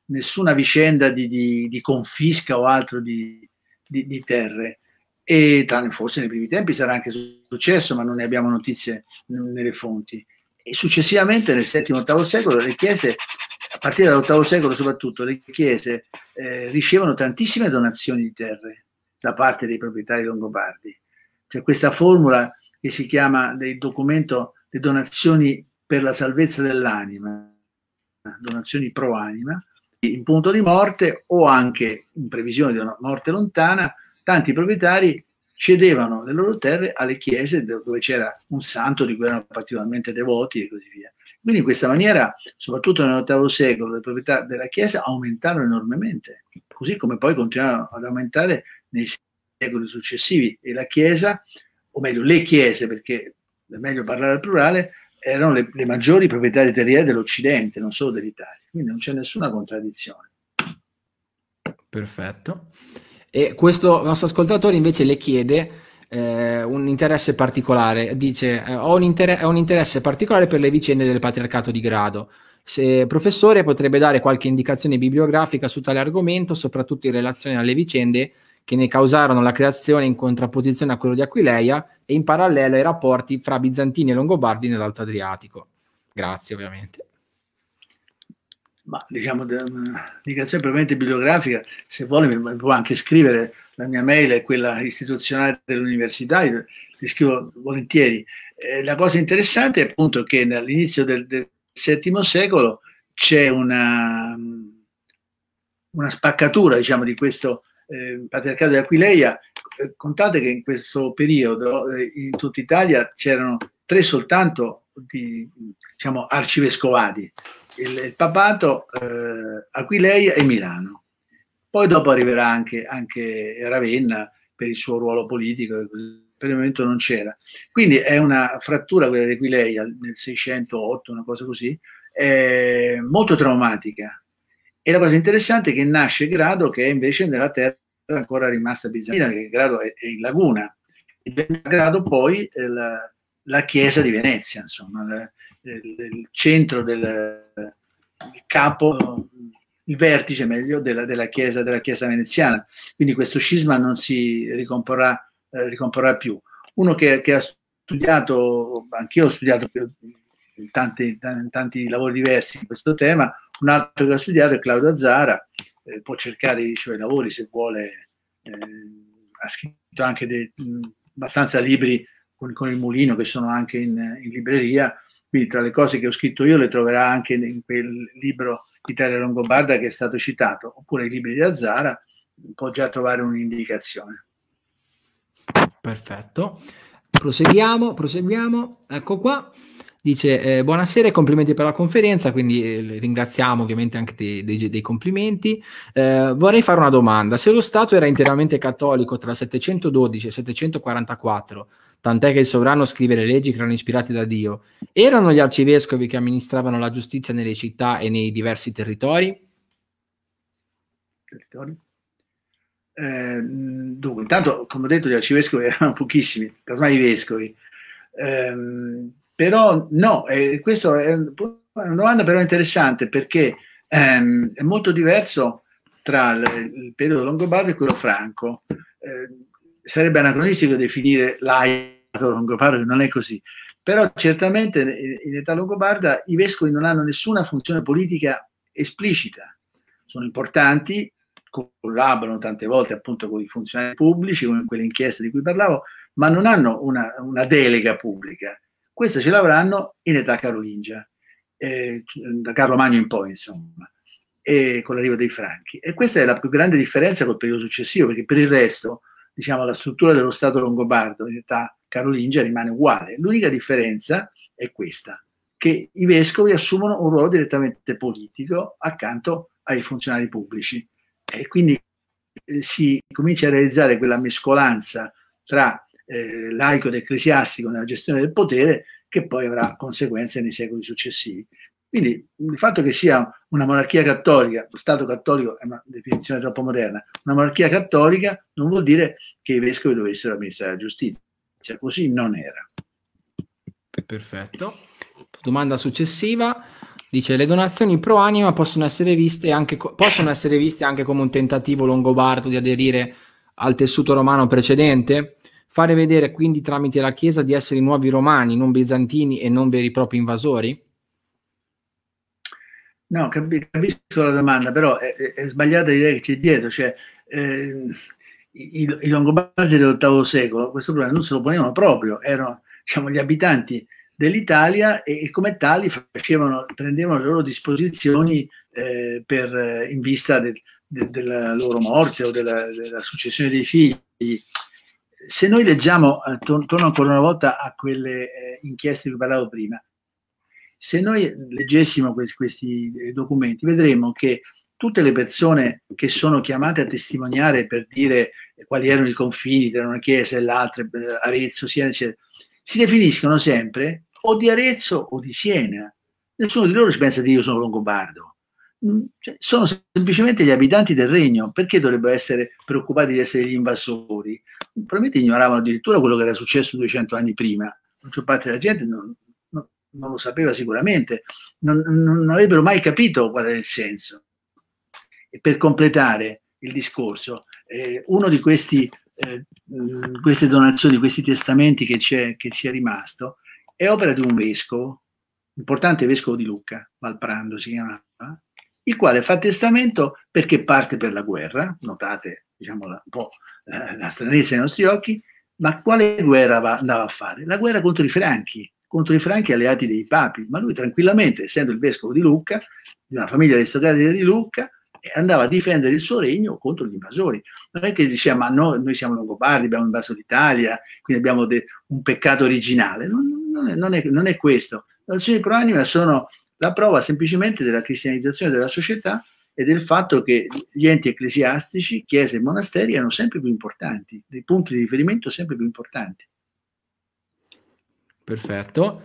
nessuna vicenda di, di, di confisca o altro di, di, terre. E tranne forse nei primi tempi sarà anche successo, ma non ne abbiamo notizie nelle fonti. E successivamente nel VII-VIII secolo le chiese, a partire dall'VIII secolo soprattutto, le chiese eh, ricevono tantissime donazioni di terre da parte dei proprietari longobardi. C'è questa formula che si chiama del documento le donazioni per la salvezza dell'anima, donazioni pro anima, in punto di morte o anche in previsione di una morte lontana, tanti proprietari cedevano le loro terre alle chiese dove c'era un santo di cui erano particolarmente devoti e così via. Quindi in questa maniera, soprattutto nell'ottavo secolo, le proprietà della Chiesa aumentarono enormemente, così come poi continuarono ad aumentare nei secoli successivi e la Chiesa, o meglio le chiese, perché è meglio parlare al plurale, erano le, le maggiori proprietarie terriere dell'Occidente, non solo dell'Italia. Quindi non c'è nessuna contraddizione. Perfetto. E questo nostro ascoltatore invece le chiede eh, un interesse particolare, dice eh, ho un, inter- un, interesse particolare per le vicende del patriarcato di grado. Se professore potrebbe dare qualche indicazione bibliografica su tale argomento, soprattutto in relazione alle vicende che ne causarono la creazione in contrapposizione a quello di Aquileia e in parallelo ai rapporti fra Bizantini e Longobardi nell'Alto Adriatico. Grazie ovviamente. Ma diciamo, un'indicazione probabilmente bibliografica, se vuole mi può anche scrivere, la mia mail è quella istituzionale dell'università, io scrivo volentieri. Eh, la cosa interessante è appunto che all'inizio del, del VII secolo c'è una, una spaccatura diciamo, di questo eh, patriarcato di Aquileia, eh, contate che in questo periodo eh, in tutta Italia c'erano tre soltanto di diciamo, arcivescovati, il, il papato, eh, Aquileia e Milano. Poi dopo arriverà anche, anche Ravenna per il suo ruolo politico, per il momento non c'era. Quindi è una frattura quella di Aquileia nel 608, una cosa così, molto traumatica, e la cosa interessante è che nasce Grado che è invece nella terra ancora rimasta bizantina, perché Grado è, è in laguna. E Grado poi eh, la, la, chiesa di Venezia, insomma, il, il, centro del il capo, il vertice meglio della, della, chiesa, della chiesa veneziana. Quindi questo scisma non si ricomporrà, eh, ricomporrà più. Uno che, che ha studiato, anch'io ho studiato tanti, tanti lavori diversi in questo tema, un altro che ha studiato è Claudio Azzara, eh, può cercare i suoi lavori se vuole, eh, ha scritto anche dei, mh, abbastanza libri con, con, il mulino che sono anche in, in, libreria, quindi tra le cose che ho scritto io le troverà anche in quel libro Italia Longobarda che è stato citato, oppure i libri di Azzara, può già trovare un'indicazione. Perfetto. Proseguiamo, proseguiamo. Ecco qua. Dice eh, buonasera e complimenti per la conferenza, quindi eh, ringraziamo ovviamente anche dei, dei, dei complimenti. Eh, vorrei fare una domanda, se lo Stato era interamente cattolico tra 712 e 744, tant'è che il sovrano scrive le leggi che erano ispirate da Dio, erano gli arcivescovi che amministravano la giustizia nelle città e nei diversi territori? Territori? Eh, dunque, intanto, come ho detto, gli arcivescovi erano pochissimi, casomai i vescovi. Eh, però no, eh, questa è una domanda però interessante perché ehm, è molto diverso tra il, il periodo longobardo e quello franco. Eh, sarebbe anacronistico definire laico longobardo, non è così. Però certamente in età longobarda i vescovi non hanno nessuna funzione politica esplicita. Sono importanti, collaborano tante volte appunto con i funzionari pubblici, come quelle inchieste di cui parlavo, ma non hanno una, una delega pubblica queste ce l'avranno in età carolingia, eh, da Carlo Magno in poi, insomma, e con l'arrivo dei Franchi. E questa è la più grande differenza col periodo successivo, perché per il resto, diciamo, la struttura dello Stato longobardo in età carolingia rimane uguale. L'unica differenza è questa, che i vescovi assumono un ruolo direttamente politico accanto ai funzionari pubblici. E quindi eh, si comincia a realizzare quella mescolanza tra eh, laico ed ecclesiastico nella gestione del potere che poi avrà conseguenze nei secoli successivi. Quindi il fatto che sia una monarchia cattolica, lo Stato cattolico è una definizione troppo moderna, una monarchia cattolica non vuol dire che i vescovi dovessero amministrare la giustizia, così non era. Perfetto. Domanda successiva. Dice, le donazioni pro anima possono essere viste anche, possono essere viste anche come un tentativo longobardo di aderire al tessuto romano precedente? Fare vedere quindi tramite la Chiesa di essere nuovi romani, non bizantini e non veri e propri invasori? No, capisco la domanda, però è, è sbagliata l'idea che c'è dietro, cioè eh, i, i, Longobardi dell'VIII secolo questo problema non se lo ponevano proprio, erano diciamo, gli abitanti dell'Italia e, e, come tali facevano, prendevano le loro disposizioni eh, per, in vista de, de, della loro morte o della, della successione dei figli se noi leggiamo, eh, tor- torno ancora una volta a quelle eh, inchieste di cui parlavo prima, se noi leggessimo questi, questi eh, documenti vedremo che tutte le persone che sono chiamate a testimoniare per dire quali erano i confini tra una chiesa e l'altra, Arezzo, Siena, eccetera, si definiscono sempre o di Arezzo o di Siena. Nessuno di loro si pensa che io sono longobardo. Mm, cioè, sono semplicemente gli abitanti del regno. Perché dovrebbero essere preoccupati di essere gli invasori? Probabilmente ignoravano addirittura quello che era successo 200 anni prima. La maggior parte della gente non, non, non lo sapeva sicuramente, non, non avrebbero mai capito qual era il senso. E per completare il discorso, eh, uno di questi, eh, queste donazioni, questi testamenti che, c'è, che ci è rimasto, è opera di un vescovo, importante vescovo di Lucca, Valprando si chiamava, il quale fa testamento perché parte per la guerra, notate diciamo, un po' eh, la stranezza dei nostri occhi, ma quale guerra va, andava a fare? La guerra contro i franchi, contro i franchi alleati dei papi, ma lui tranquillamente, essendo il vescovo di Lucca, di una famiglia aristocratica di Lucca, andava a difendere il suo regno contro gli invasori. Non è che diceva, ma no, noi siamo longobardi, abbiamo invaso l'Italia, quindi abbiamo de- un peccato originale. Non, non, è, non, è, non è, questo. Le azioni pro anima sono la prova semplicemente della cristianizzazione della società e del fatto che gli enti ecclesiastici, chiese e monasteri erano sempre più importanti, dei punti di riferimento sempre più importanti. Perfetto.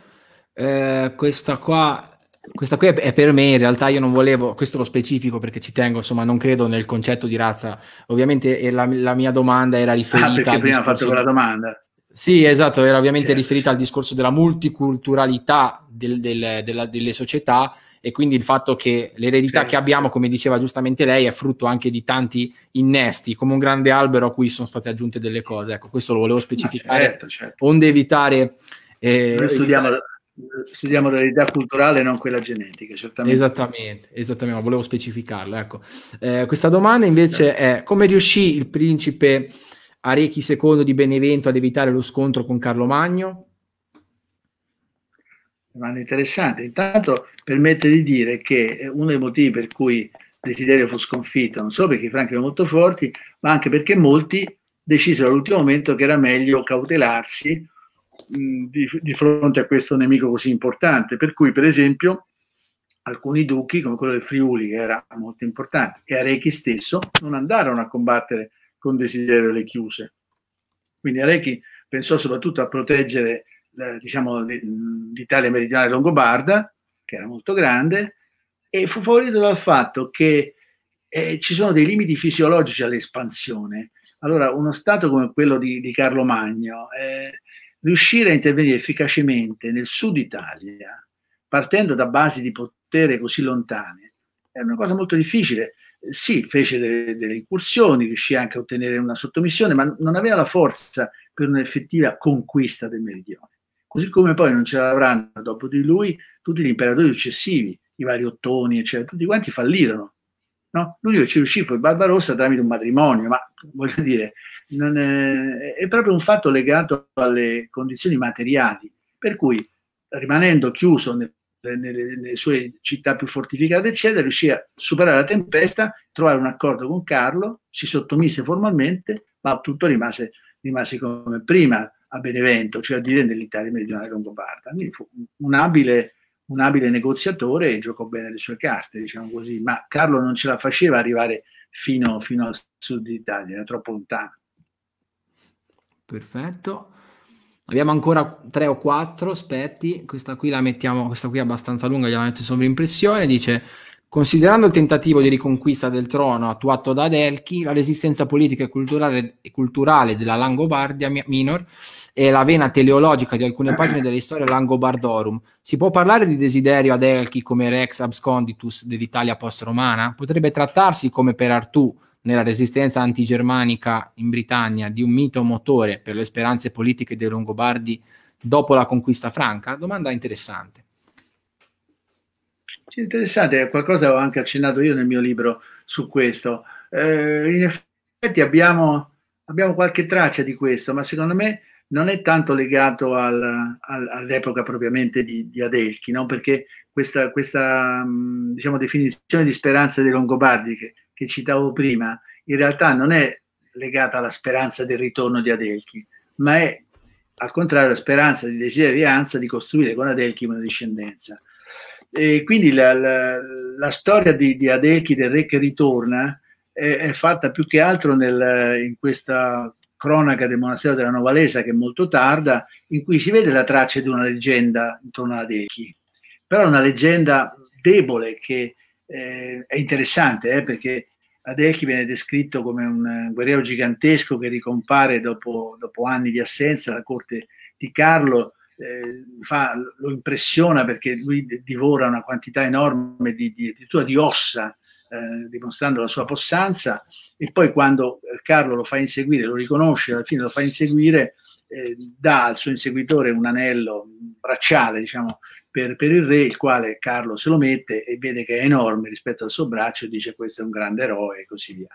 Eh, questa qua questa qui è per me, in realtà io non volevo, questo lo specifico perché ci tengo, insomma non credo nel concetto di razza, ovviamente la, la mia domanda era riferita... Ah, perché prima ha fatto quella domanda. Sì, esatto, era ovviamente certo. riferita al discorso della multiculturalità del, del, della, delle società e quindi il fatto che l'eredità certo. che abbiamo, come diceva giustamente lei, è frutto anche di tanti innesti, come un grande albero a cui sono state aggiunte delle cose. Ecco, questo lo volevo specificare, certo, certo. onde evitare... Eh, Noi studiamo... Evitare studiamo l'eredità culturale non quella genetica, certamente. Esattamente, esattamente, ma volevo specificarlo. Ecco. Eh, questa domanda invece è come riuscì il principe Arechi II di Benevento ad evitare lo scontro con Carlo Magno? Domanda interessante. Intanto permette di dire che uno dei motivi per cui Desiderio fu sconfitto, non solo perché i franchi erano molto forti, ma anche perché molti decisero all'ultimo momento che era meglio cautelarsi di, di, fronte a questo nemico così importante. Per cui, per esempio, alcuni duchi, come quello del Friuli, che era molto importante, e Arechi stesso, non andarono a combattere con desiderio le chiuse. Quindi Arechi pensò soprattutto a proteggere eh, diciamo, l'Italia meridionale longobarda, che era molto grande, e fu favorito dal fatto che eh, ci sono dei limiti fisiologici all'espansione. Allora, uno Stato come quello di, di Carlo Magno eh, riuscire a intervenire efficacemente nel sud Italia, partendo da basi di potere così lontane, è una cosa molto difficile. Sì, fece delle, delle incursioni, riuscì anche a ottenere una sottomissione, ma non aveva la forza per un'effettiva conquista del meridione. Così come poi non ce l'avranno dopo di lui tutti gli imperatori successivi, i vari Ottoni, eccetera, tutti quanti fallirono. No? L'unico che ci riuscì fu il Barbarossa tramite un matrimonio, ma voglio dire, è, è, proprio un fatto legato alle condizioni materiali, per cui rimanendo chiuso nelle, nelle, nelle sue città più fortificate, eccetera, riuscì a superare la tempesta, trovare un accordo con Carlo, si sottomise formalmente, ma tutto rimase, rimase come prima a Benevento, cioè a dire nell'Italia meridionale longobarda. Quindi fu un abile un abile negoziatore e giocò bene le sue carte, diciamo così, ma Carlo non ce la faceva arrivare fino, fino al sud d'Italia, era troppo lontano. Perfetto. Abbiamo ancora tre o quattro aspetti, questa qui la mettiamo, questa qui è abbastanza lunga, gliela metto sopra impressione, dice Considerando il tentativo di riconquista del trono attuato da Adelchi, la resistenza politica e culturale, e culturale della Langobardia Minor e la vena teleologica di alcune pagine della storia Langobardorum. Si può parlare di desiderio Adelchi come rex absconditus dell'Italia post-romana? Potrebbe trattarsi, come per Artù, nella resistenza antigermanica in Britannia, di un mito motore per le speranze politiche dei Longobardi dopo la conquista franca? Domanda interessante. Interessante, qualcosa ho anche accennato io nel mio libro su questo. Eh, in effetti abbiamo, abbiamo qualche traccia di questo, ma secondo me non è tanto legato al, al, all'epoca propriamente di, di Adelchi, no? perché questa, questa diciamo, definizione di speranza dei Longobardi che, che, citavo prima, in realtà non è legata alla speranza del ritorno di Adelchi, ma è al contrario la speranza di desiderio ansia di costruire con Adelchi una discendenza. E quindi la, la, la storia di, di, Adelchi, del re che ritorna, è, è fatta più che altro nel, in questa cronaca del monastero della Novalesa che è molto tarda, in cui si vede la traccia di una leggenda intorno a Adelchi, però una leggenda debole che eh, è interessante eh, perché Adelchi viene descritto come un guerriero gigantesco che ricompare dopo, dopo anni di assenza alla corte di Carlo, eh, fa, lo impressiona perché lui divora una quantità enorme di, di, di, ossa, eh, dimostrando la sua possanza, e poi quando Carlo lo fa inseguire, lo riconosce, alla fine lo fa inseguire, eh, dà al suo inseguitore un anello bracciale, diciamo, per, per, il re, il quale Carlo se lo mette e vede che è enorme rispetto al suo braccio e dice questo è un grande eroe e così via.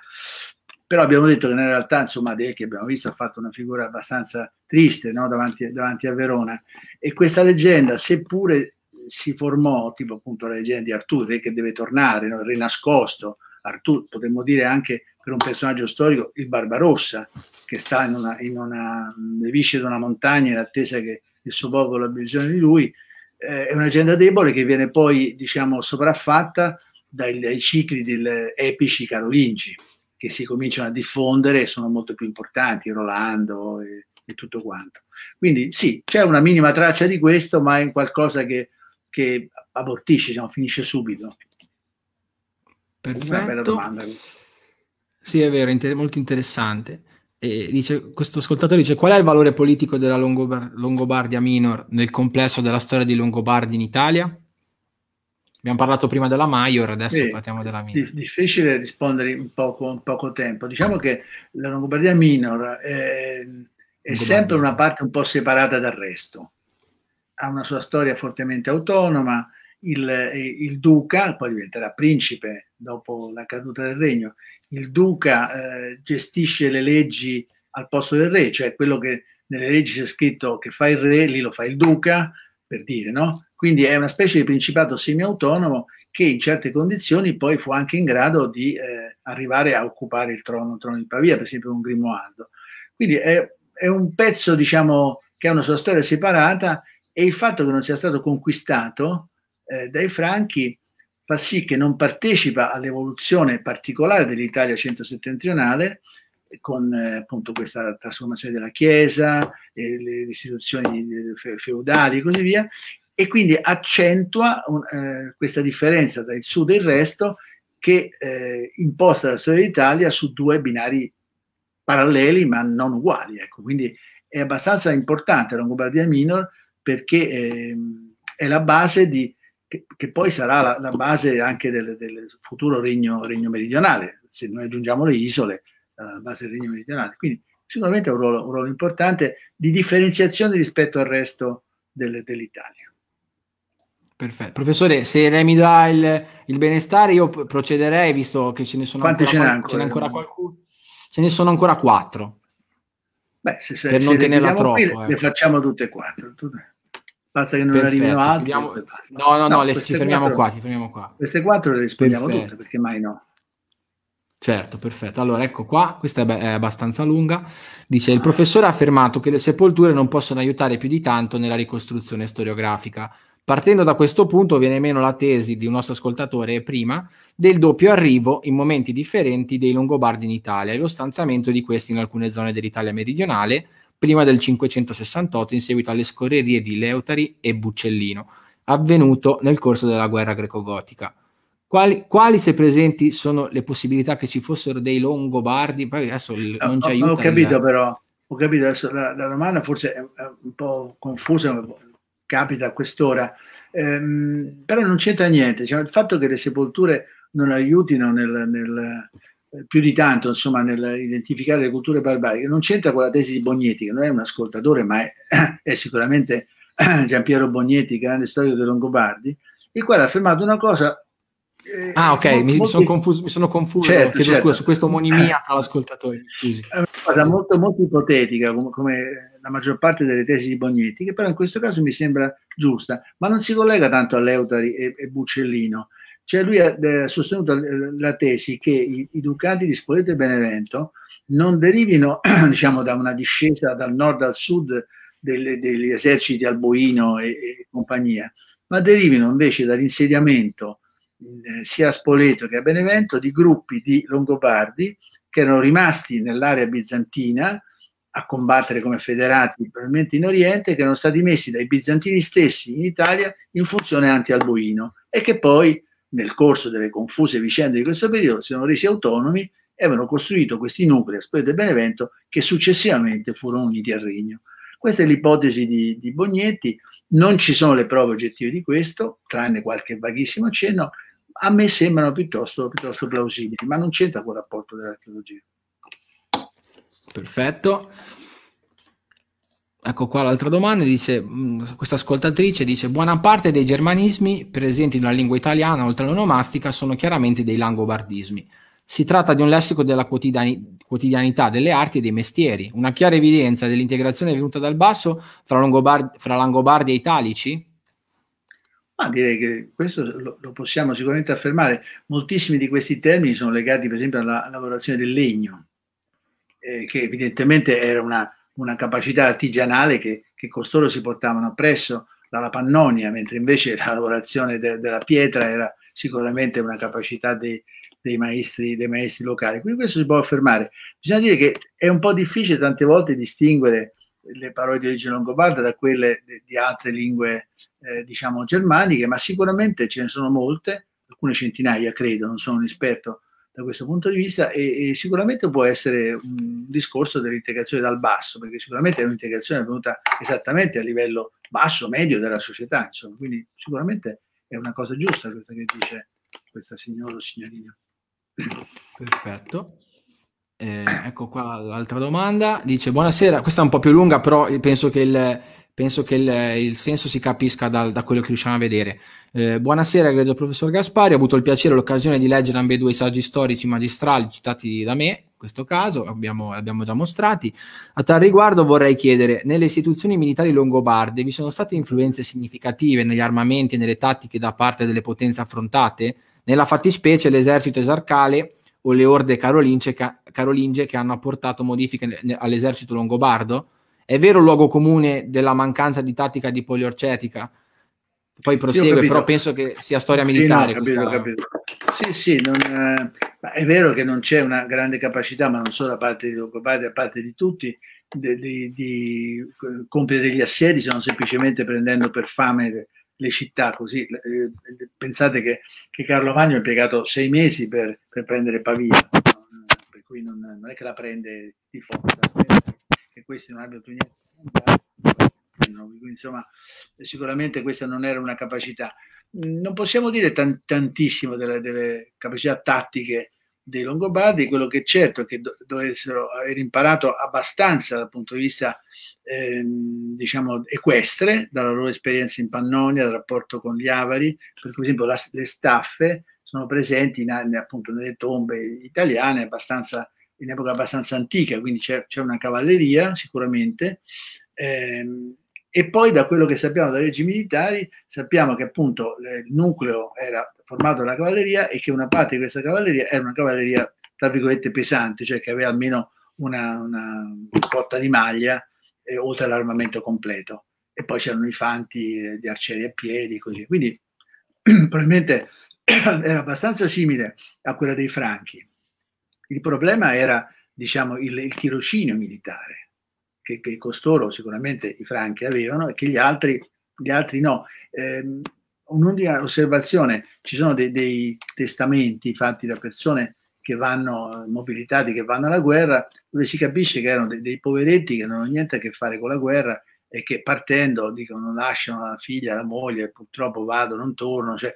Però abbiamo detto che nella realtà, insomma, De, che abbiamo visto, ha fatto una figura abbastanza triste no? davanti, davanti, a Verona. E questa leggenda, seppure si formò, tipo appunto la leggenda di Artù, re che deve tornare, no? il re nascosto, Artù, potremmo dire anche per un personaggio storico, il Barbarossa, che sta in una, in una, viscere di una montagna in attesa che il suo popolo abbia bisogno di lui, eh, è un'agenda debole che viene poi, diciamo, sopraffatta dai, dai cicli del, epici carolingi che si cominciano a diffondere sono molto più importanti, Rolando e, e tutto quanto. Quindi sì, c'è una minima traccia di questo, ma è qualcosa che, che abortisce, diciamo, finisce subito. Perfetto. Una bella domanda questa. Sì, è vero, inter- molto interessante. E dice, questo ascoltatore dice qual è il valore politico della Longobar- Longobardia Minor nel complesso della storia di Longobardi in Italia? Abbiamo parlato prima della Maior, adesso sì, parliamo della Minor. difficile rispondere in poco, in poco, tempo. Diciamo che la Longobardia Minor è, è sempre una parte un po' separata dal resto. Ha una sua storia fortemente autonoma. Il, il duca, poi diventerà principe dopo la caduta del regno, il duca eh, gestisce le leggi al posto del re, cioè quello che nelle leggi c'è scritto che fa il re, lì lo fa il duca, per dire, no? Quindi è una specie di principato semi-autonomo che in certe condizioni poi fu anche in grado di eh, arrivare a occupare il trono, il trono di Pavia, per esempio con Grimoaldo. Quindi è, è un pezzo, diciamo, che ha una sua storia separata e il fatto che non sia stato conquistato eh, dai franchi fa sì che non partecipa all'evoluzione particolare dell'Italia centro-settentrionale con eh, appunto questa trasformazione della Chiesa, eh, le istituzioni feudali e così via, e quindi accentua eh, questa differenza tra il sud e il resto che eh, imposta la storia d'Italia su due binari paralleli ma non uguali. Ecco. Quindi è abbastanza importante la Longobardia Minor perché ehm, è la base di che, che poi sarà la, la, base anche del, del futuro regno, regno, meridionale, se noi aggiungiamo le isole, la base del regno meridionale. Quindi sicuramente ha un ruolo, un ruolo importante di differenziazione rispetto al resto del, dell'Italia. Perfetto. Professore, se lei mi dà il, il, benestare, io procederei, visto che ce ne sono Quante ancora, ce n'è ancora, ce n'è ancora qualcuno. Ce ne sono ancora quattro. Beh, se, se, per non tenerla troppo. Qui, eh. Le facciamo tutte e quattro. Basta che non Perfetto. arrivino altri. Chiudiamo... No, no, no, no le, ci fermiamo quattro, qua, ci fermiamo qua. Queste quattro le rispondiamo perfetto. tutte, perché mai no? Certo, perfetto. Allora, ecco qua, questa è abbastanza lunga. Dice, il professore ha affermato che le sepolture non possono aiutare più di tanto nella ricostruzione storiografica. Partendo da questo punto viene meno la tesi di un nostro ascoltatore prima del doppio arrivo in momenti differenti dei Longobardi in Italia e lo stanziamento di questi in alcune zone dell'Italia meridionale, prima del 568 in seguito alle scorrerie di Leutari e Buccellino, avvenuto nel corso della guerra greco-gotica. Quali, quali, se presenti, sono le possibilità che ci fossero dei Longobardi? Poi adesso non ci aiuta. Ho capito, il... però, ho capito adesso la, la, domanda forse è un po' confusa, capita a quest'ora, ehm, però non c'entra niente. Cioè, il fatto che le sepolture non aiutino nel, nel, eh, più di tanto insomma nell'identificare le culture barbariche non c'entra con la tesi di Bognetti che non è un ascoltatore ma è, è sicuramente Giampiero Bognetti grande storico dei Longobardi il quale ha affermato una cosa eh, ah ok molto, mi, molto... sono confuso, mi sono confuso certo, certo. Scusa, su questo omonimia tra l'ascoltatore scusi. è una cosa molto molto ipotetica come, come la maggior parte delle tesi di Bognetti che però in questo caso mi sembra giusta ma non si collega tanto a Leutari e, e Buccellino. Cioè lui ha eh, sostenuto la tesi che i, i, ducati di Spoleto e Benevento non derivino diciamo, da una discesa dal nord al sud delle, degli eserciti alboino e, e, compagnia, ma derivino invece dall'insediamento eh, sia a Spoleto che a Benevento di gruppi di Longobardi che erano rimasti nell'area bizantina a combattere come federati probabilmente in Oriente, che erano stati messi dai bizantini stessi in Italia in funzione anti-alboino e che poi nel corso delle confuse vicende di questo periodo si sono resi autonomi e avevano costruito questi nuclei a Spoleto e Benevento che successivamente furono uniti al Regno. Questa è l'ipotesi di, di Bognetti, non ci sono le prove oggettive di questo, tranne qualche vaghissimo accenno, a me sembrano piuttosto, piuttosto plausibili, ma non c'entra quel rapporto dell'archeologia. Perfetto. Ecco qua l'altra domanda, dice, mm, questa ascoltatrice dice buona parte dei germanismi presenti nella lingua italiana oltre all'onomastica sono chiaramente dei langobardismi. Si tratta di un lessico della quotidiani- quotidianità delle arti e dei mestieri, una chiara evidenza dell'integrazione venuta dal basso fra, Longobardi, fra Langobardi e Italici? Ma direi che questo lo, lo, possiamo sicuramente affermare. Moltissimi di questi termini sono legati per esempio alla lavorazione del legno, eh, che evidentemente era una, una capacità artigianale che, che, costoro si portavano appresso dalla Pannonia, mentre invece la lavorazione de, della pietra era sicuramente una capacità dei, dei, maestri, dei maestri locali. Quindi questo si può affermare. Bisogna dire che è un po' difficile tante volte distinguere le parole di origine longobarda da quelle di, altre lingue, eh, diciamo, germaniche, ma sicuramente ce ne sono molte, alcune centinaia credo, non sono un esperto da questo punto di vista e, e, sicuramente può essere un discorso dell'integrazione dal basso, perché sicuramente è un'integrazione venuta esattamente a livello basso, medio della società, insomma, quindi sicuramente è una cosa giusta questa che dice questa signora o signorina. Perfetto. Eh, ecco qua l'altra domanda. Dice: Buonasera, questa è un po' più lunga, però penso che il, penso che il, il senso si capisca da, da, quello che riusciamo a vedere. Eh, buonasera, egregio professor Gaspari. Ho avuto il piacere e l'occasione di leggere ambedue i saggi storici magistrali citati da me. In questo caso abbiamo, abbiamo già mostrati. A tal riguardo vorrei chiedere: nelle istituzioni militari longobarde vi sono state influenze significative negli armamenti e nelle tattiche da parte delle potenze affrontate? Nella fattispecie l'esercito esarcale o le orde carolinge, carolinge che hanno apportato modifiche all'esercito longobardo? È vero il luogo comune della mancanza di tattica di poliorcetica? Poi prosegue, però penso che sia storia militare. Sì, no, capito, capito. sì, sì non, eh, è vero che non c'è una grande capacità, ma non solo da parte di Longobardi, da parte di tutti, di, di, di compiere degli assedi, se non semplicemente prendendo per fame le città così. Eh, pensate che, che, Carlo Magno ha impiegato sei mesi per, per prendere Pavia, no? per cui non, non, è che la prende di forza, questi non abbiano più niente insomma, sicuramente questa non era una capacità. Non possiamo dire tan, tantissimo delle, delle, capacità tattiche dei Longobardi, quello che è certo è che do, dovessero aver imparato abbastanza dal punto di vista ehm, diciamo, equestre, dalla loro esperienza in Pannonia, dal rapporto con gli avari, per esempio la, le staffe sono presenti in, appunto nelle tombe italiane abbastanza, in epoca abbastanza antica, quindi c'è, c'è una cavalleria sicuramente. Ehm, e poi da quello che sappiamo dai leggi militari sappiamo che appunto il nucleo era formato dalla cavalleria e che una parte di questa cavalleria era una cavalleria tra virgolette pesante, cioè che aveva almeno una, una cotta di maglia eh, oltre all'armamento completo. E poi c'erano i fanti eh, di arcieri a piedi, così. Quindi probabilmente era abbastanza simile a quella dei franchi. Il problema era, diciamo, il, il tirocinio militare, che, che, costoro sicuramente i franchi avevano e che gli altri, gli altri no. Eh, un'unica osservazione, ci sono dei, dei testamenti fatti da persone che vanno mobilitati, che vanno alla guerra, dove si capisce che erano dei, dei, poveretti che non hanno niente a che fare con la guerra e che partendo dicono lasciano la figlia, la moglie, purtroppo vado, non torno. Cioè,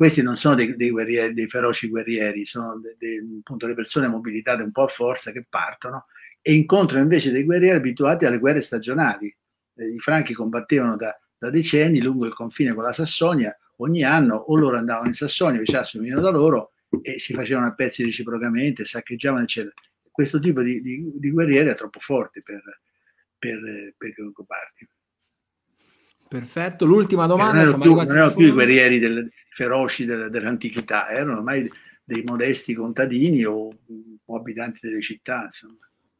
questi non sono dei, dei, guerrieri, dei feroci guerrieri, sono dei, appunto le persone mobilitate un po' a forza che partono e incontrano invece dei guerrieri abituati alle guerre stagionali. Eh, I franchi combattevano da, da, decenni lungo il confine con la Sassonia, ogni anno o loro andavano in Sassonia, o si venivano da loro e si facevano a pezzi reciprocamente, saccheggiavano, eccetera. Questo tipo di, di, di guerrieri è troppo forte per, per, per i Longobardi. Perfetto, l'ultima domanda. Non erano più, non erano più i guerrieri del, feroci del, dell'antichità, erano ormai dei modesti contadini o, o abitanti delle città. Insomma.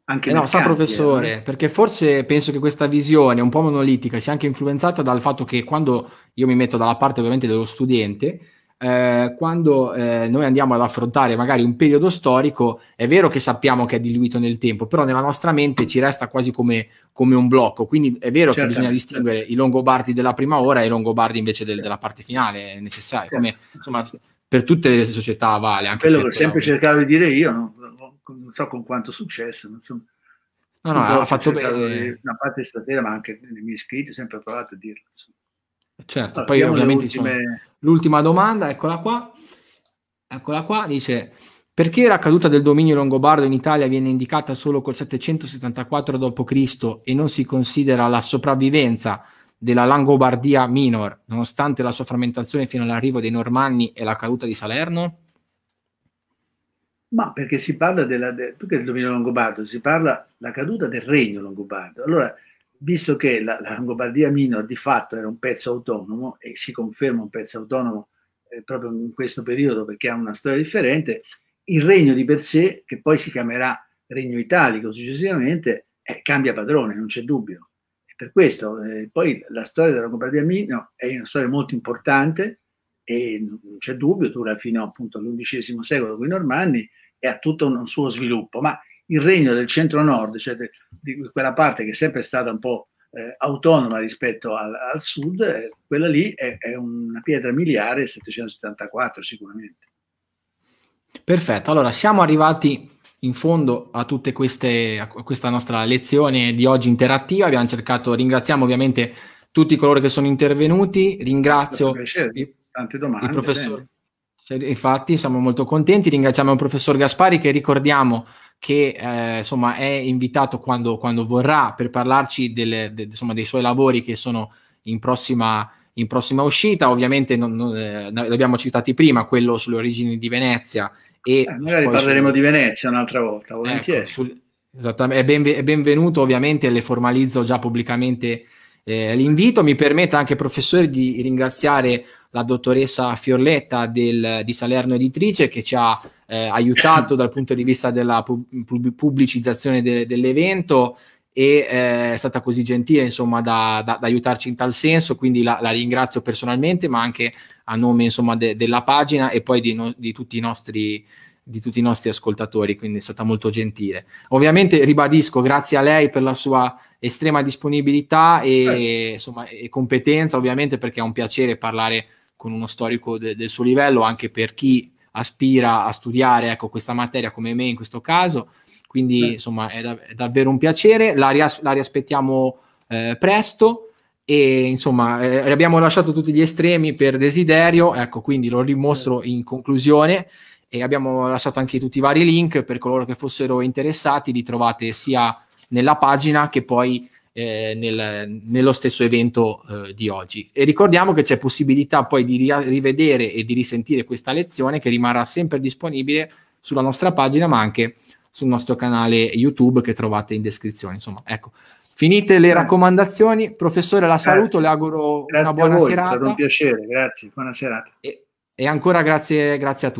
Anche eh no, sa professore, eh. perché forse penso che questa visione un po' monolitica sia anche influenzata dal fatto che quando io mi metto dalla parte ovviamente dello studente, eh, quando eh, noi andiamo ad affrontare magari un periodo storico, è vero che sappiamo che è diluito nel tempo, però nella nostra mente ci resta quasi come, come un blocco. Quindi è vero certo, che bisogna distinguere i Longobardi della prima ora e i Longobardi invece del, della parte finale, è necessario. Certo. Come, insomma, per tutte le società vale. Anche Quello che ho sempre cercato di dire io, no? non so con quanto successo, ma insomma. No, no, ha fatto bene. Una parte stasera, ma anche nei miei scritti, ho sempre provato a dirlo. Insomma. Certo, allora, poi ovviamente ultime... sono... l'ultima domanda, eccola qua. Eccola qua, dice perché la caduta del dominio longobardo in Italia viene indicata solo col 774 d.C. e non si considera la sopravvivenza della Langobardia Minor, nonostante la sua frammentazione fino all'arrivo dei Normanni e la caduta di Salerno? Ma perché si parla della, de, del dominio longobardo, si parla della caduta del regno longobardo. Allora, visto che la, la Longobardia Minor di fatto era un pezzo autonomo e si conferma un pezzo autonomo eh, proprio in questo periodo perché ha una storia differente, il regno di per sé, che poi si chiamerà regno italico successivamente, eh, cambia padrone, non c'è dubbio. Per questo, eh, poi la storia della Longobardia Minor è una storia molto importante e non c'è dubbio, dura fino appunto all'undicesimo secolo con i Normanni e ha tutto un suo sviluppo, ma il regno del centro-nord, cioè de, di quella parte che è sempre stata un po' eh, autonoma rispetto al, al sud, eh, quella lì è, è, una pietra miliare 774 sicuramente. Perfetto, allora siamo arrivati in fondo a tutte queste, a questa nostra lezione di oggi interattiva, abbiamo cercato, ringraziamo ovviamente tutti coloro che sono intervenuti, ringrazio piacere, tante domande, il professore. Infatti siamo molto contenti, ringraziamo il professor Gaspari che ricordiamo che eh, insomma è invitato quando, quando vorrà per parlarci delle, de, insomma, dei suoi lavori che sono in prossima, in prossima uscita. Ovviamente non, non, eh, l'abbiamo citati prima, quello sulle origini di Venezia. E eh, magari parleremo sul... di Venezia un'altra volta, volentieri. Ecco, sul... Esattamente, è, ben, è benvenuto ovviamente, le formalizzo già pubblicamente eh, l'invito. Mi permetta anche, professore, di ringraziare la dottoressa Fiorletta del, di Salerno Editrice che ci ha eh, aiutato dal punto di vista della pub- pubblicizzazione de- dell'evento e eh, è stata così gentile insomma da, da, da, aiutarci in tal senso quindi la, la, ringrazio personalmente ma anche a nome insomma de- della pagina e poi di, no- di, tutti i nostri di tutti i nostri ascoltatori quindi è stata molto gentile ovviamente ribadisco grazie a lei per la sua estrema disponibilità e, eh. insomma, e competenza ovviamente perché è un piacere parlare con uno storico de- del suo livello anche per chi aspira a studiare ecco, questa materia come me in questo caso. Quindi Beh. insomma è, da- è, davvero un piacere, la, rias- la riaspettiamo eh, presto. E insomma eh, abbiamo lasciato tutti gli estremi per desiderio, ecco quindi lo rimostro in conclusione. E abbiamo lasciato anche tutti i vari link per coloro che fossero interessati, li trovate sia nella pagina che poi eh, nel, nello stesso evento eh, di oggi. E ricordiamo che c'è possibilità poi di ri- rivedere e di risentire questa lezione che rimarrà sempre disponibile sulla nostra pagina, ma anche sul nostro canale YouTube che trovate in descrizione. Insomma, ecco. Finite le raccomandazioni, professore, la saluto, grazie. le auguro grazie una buona voi, serata. È stato un piacere, grazie, buona serata. E, e ancora grazie, grazie a tutti.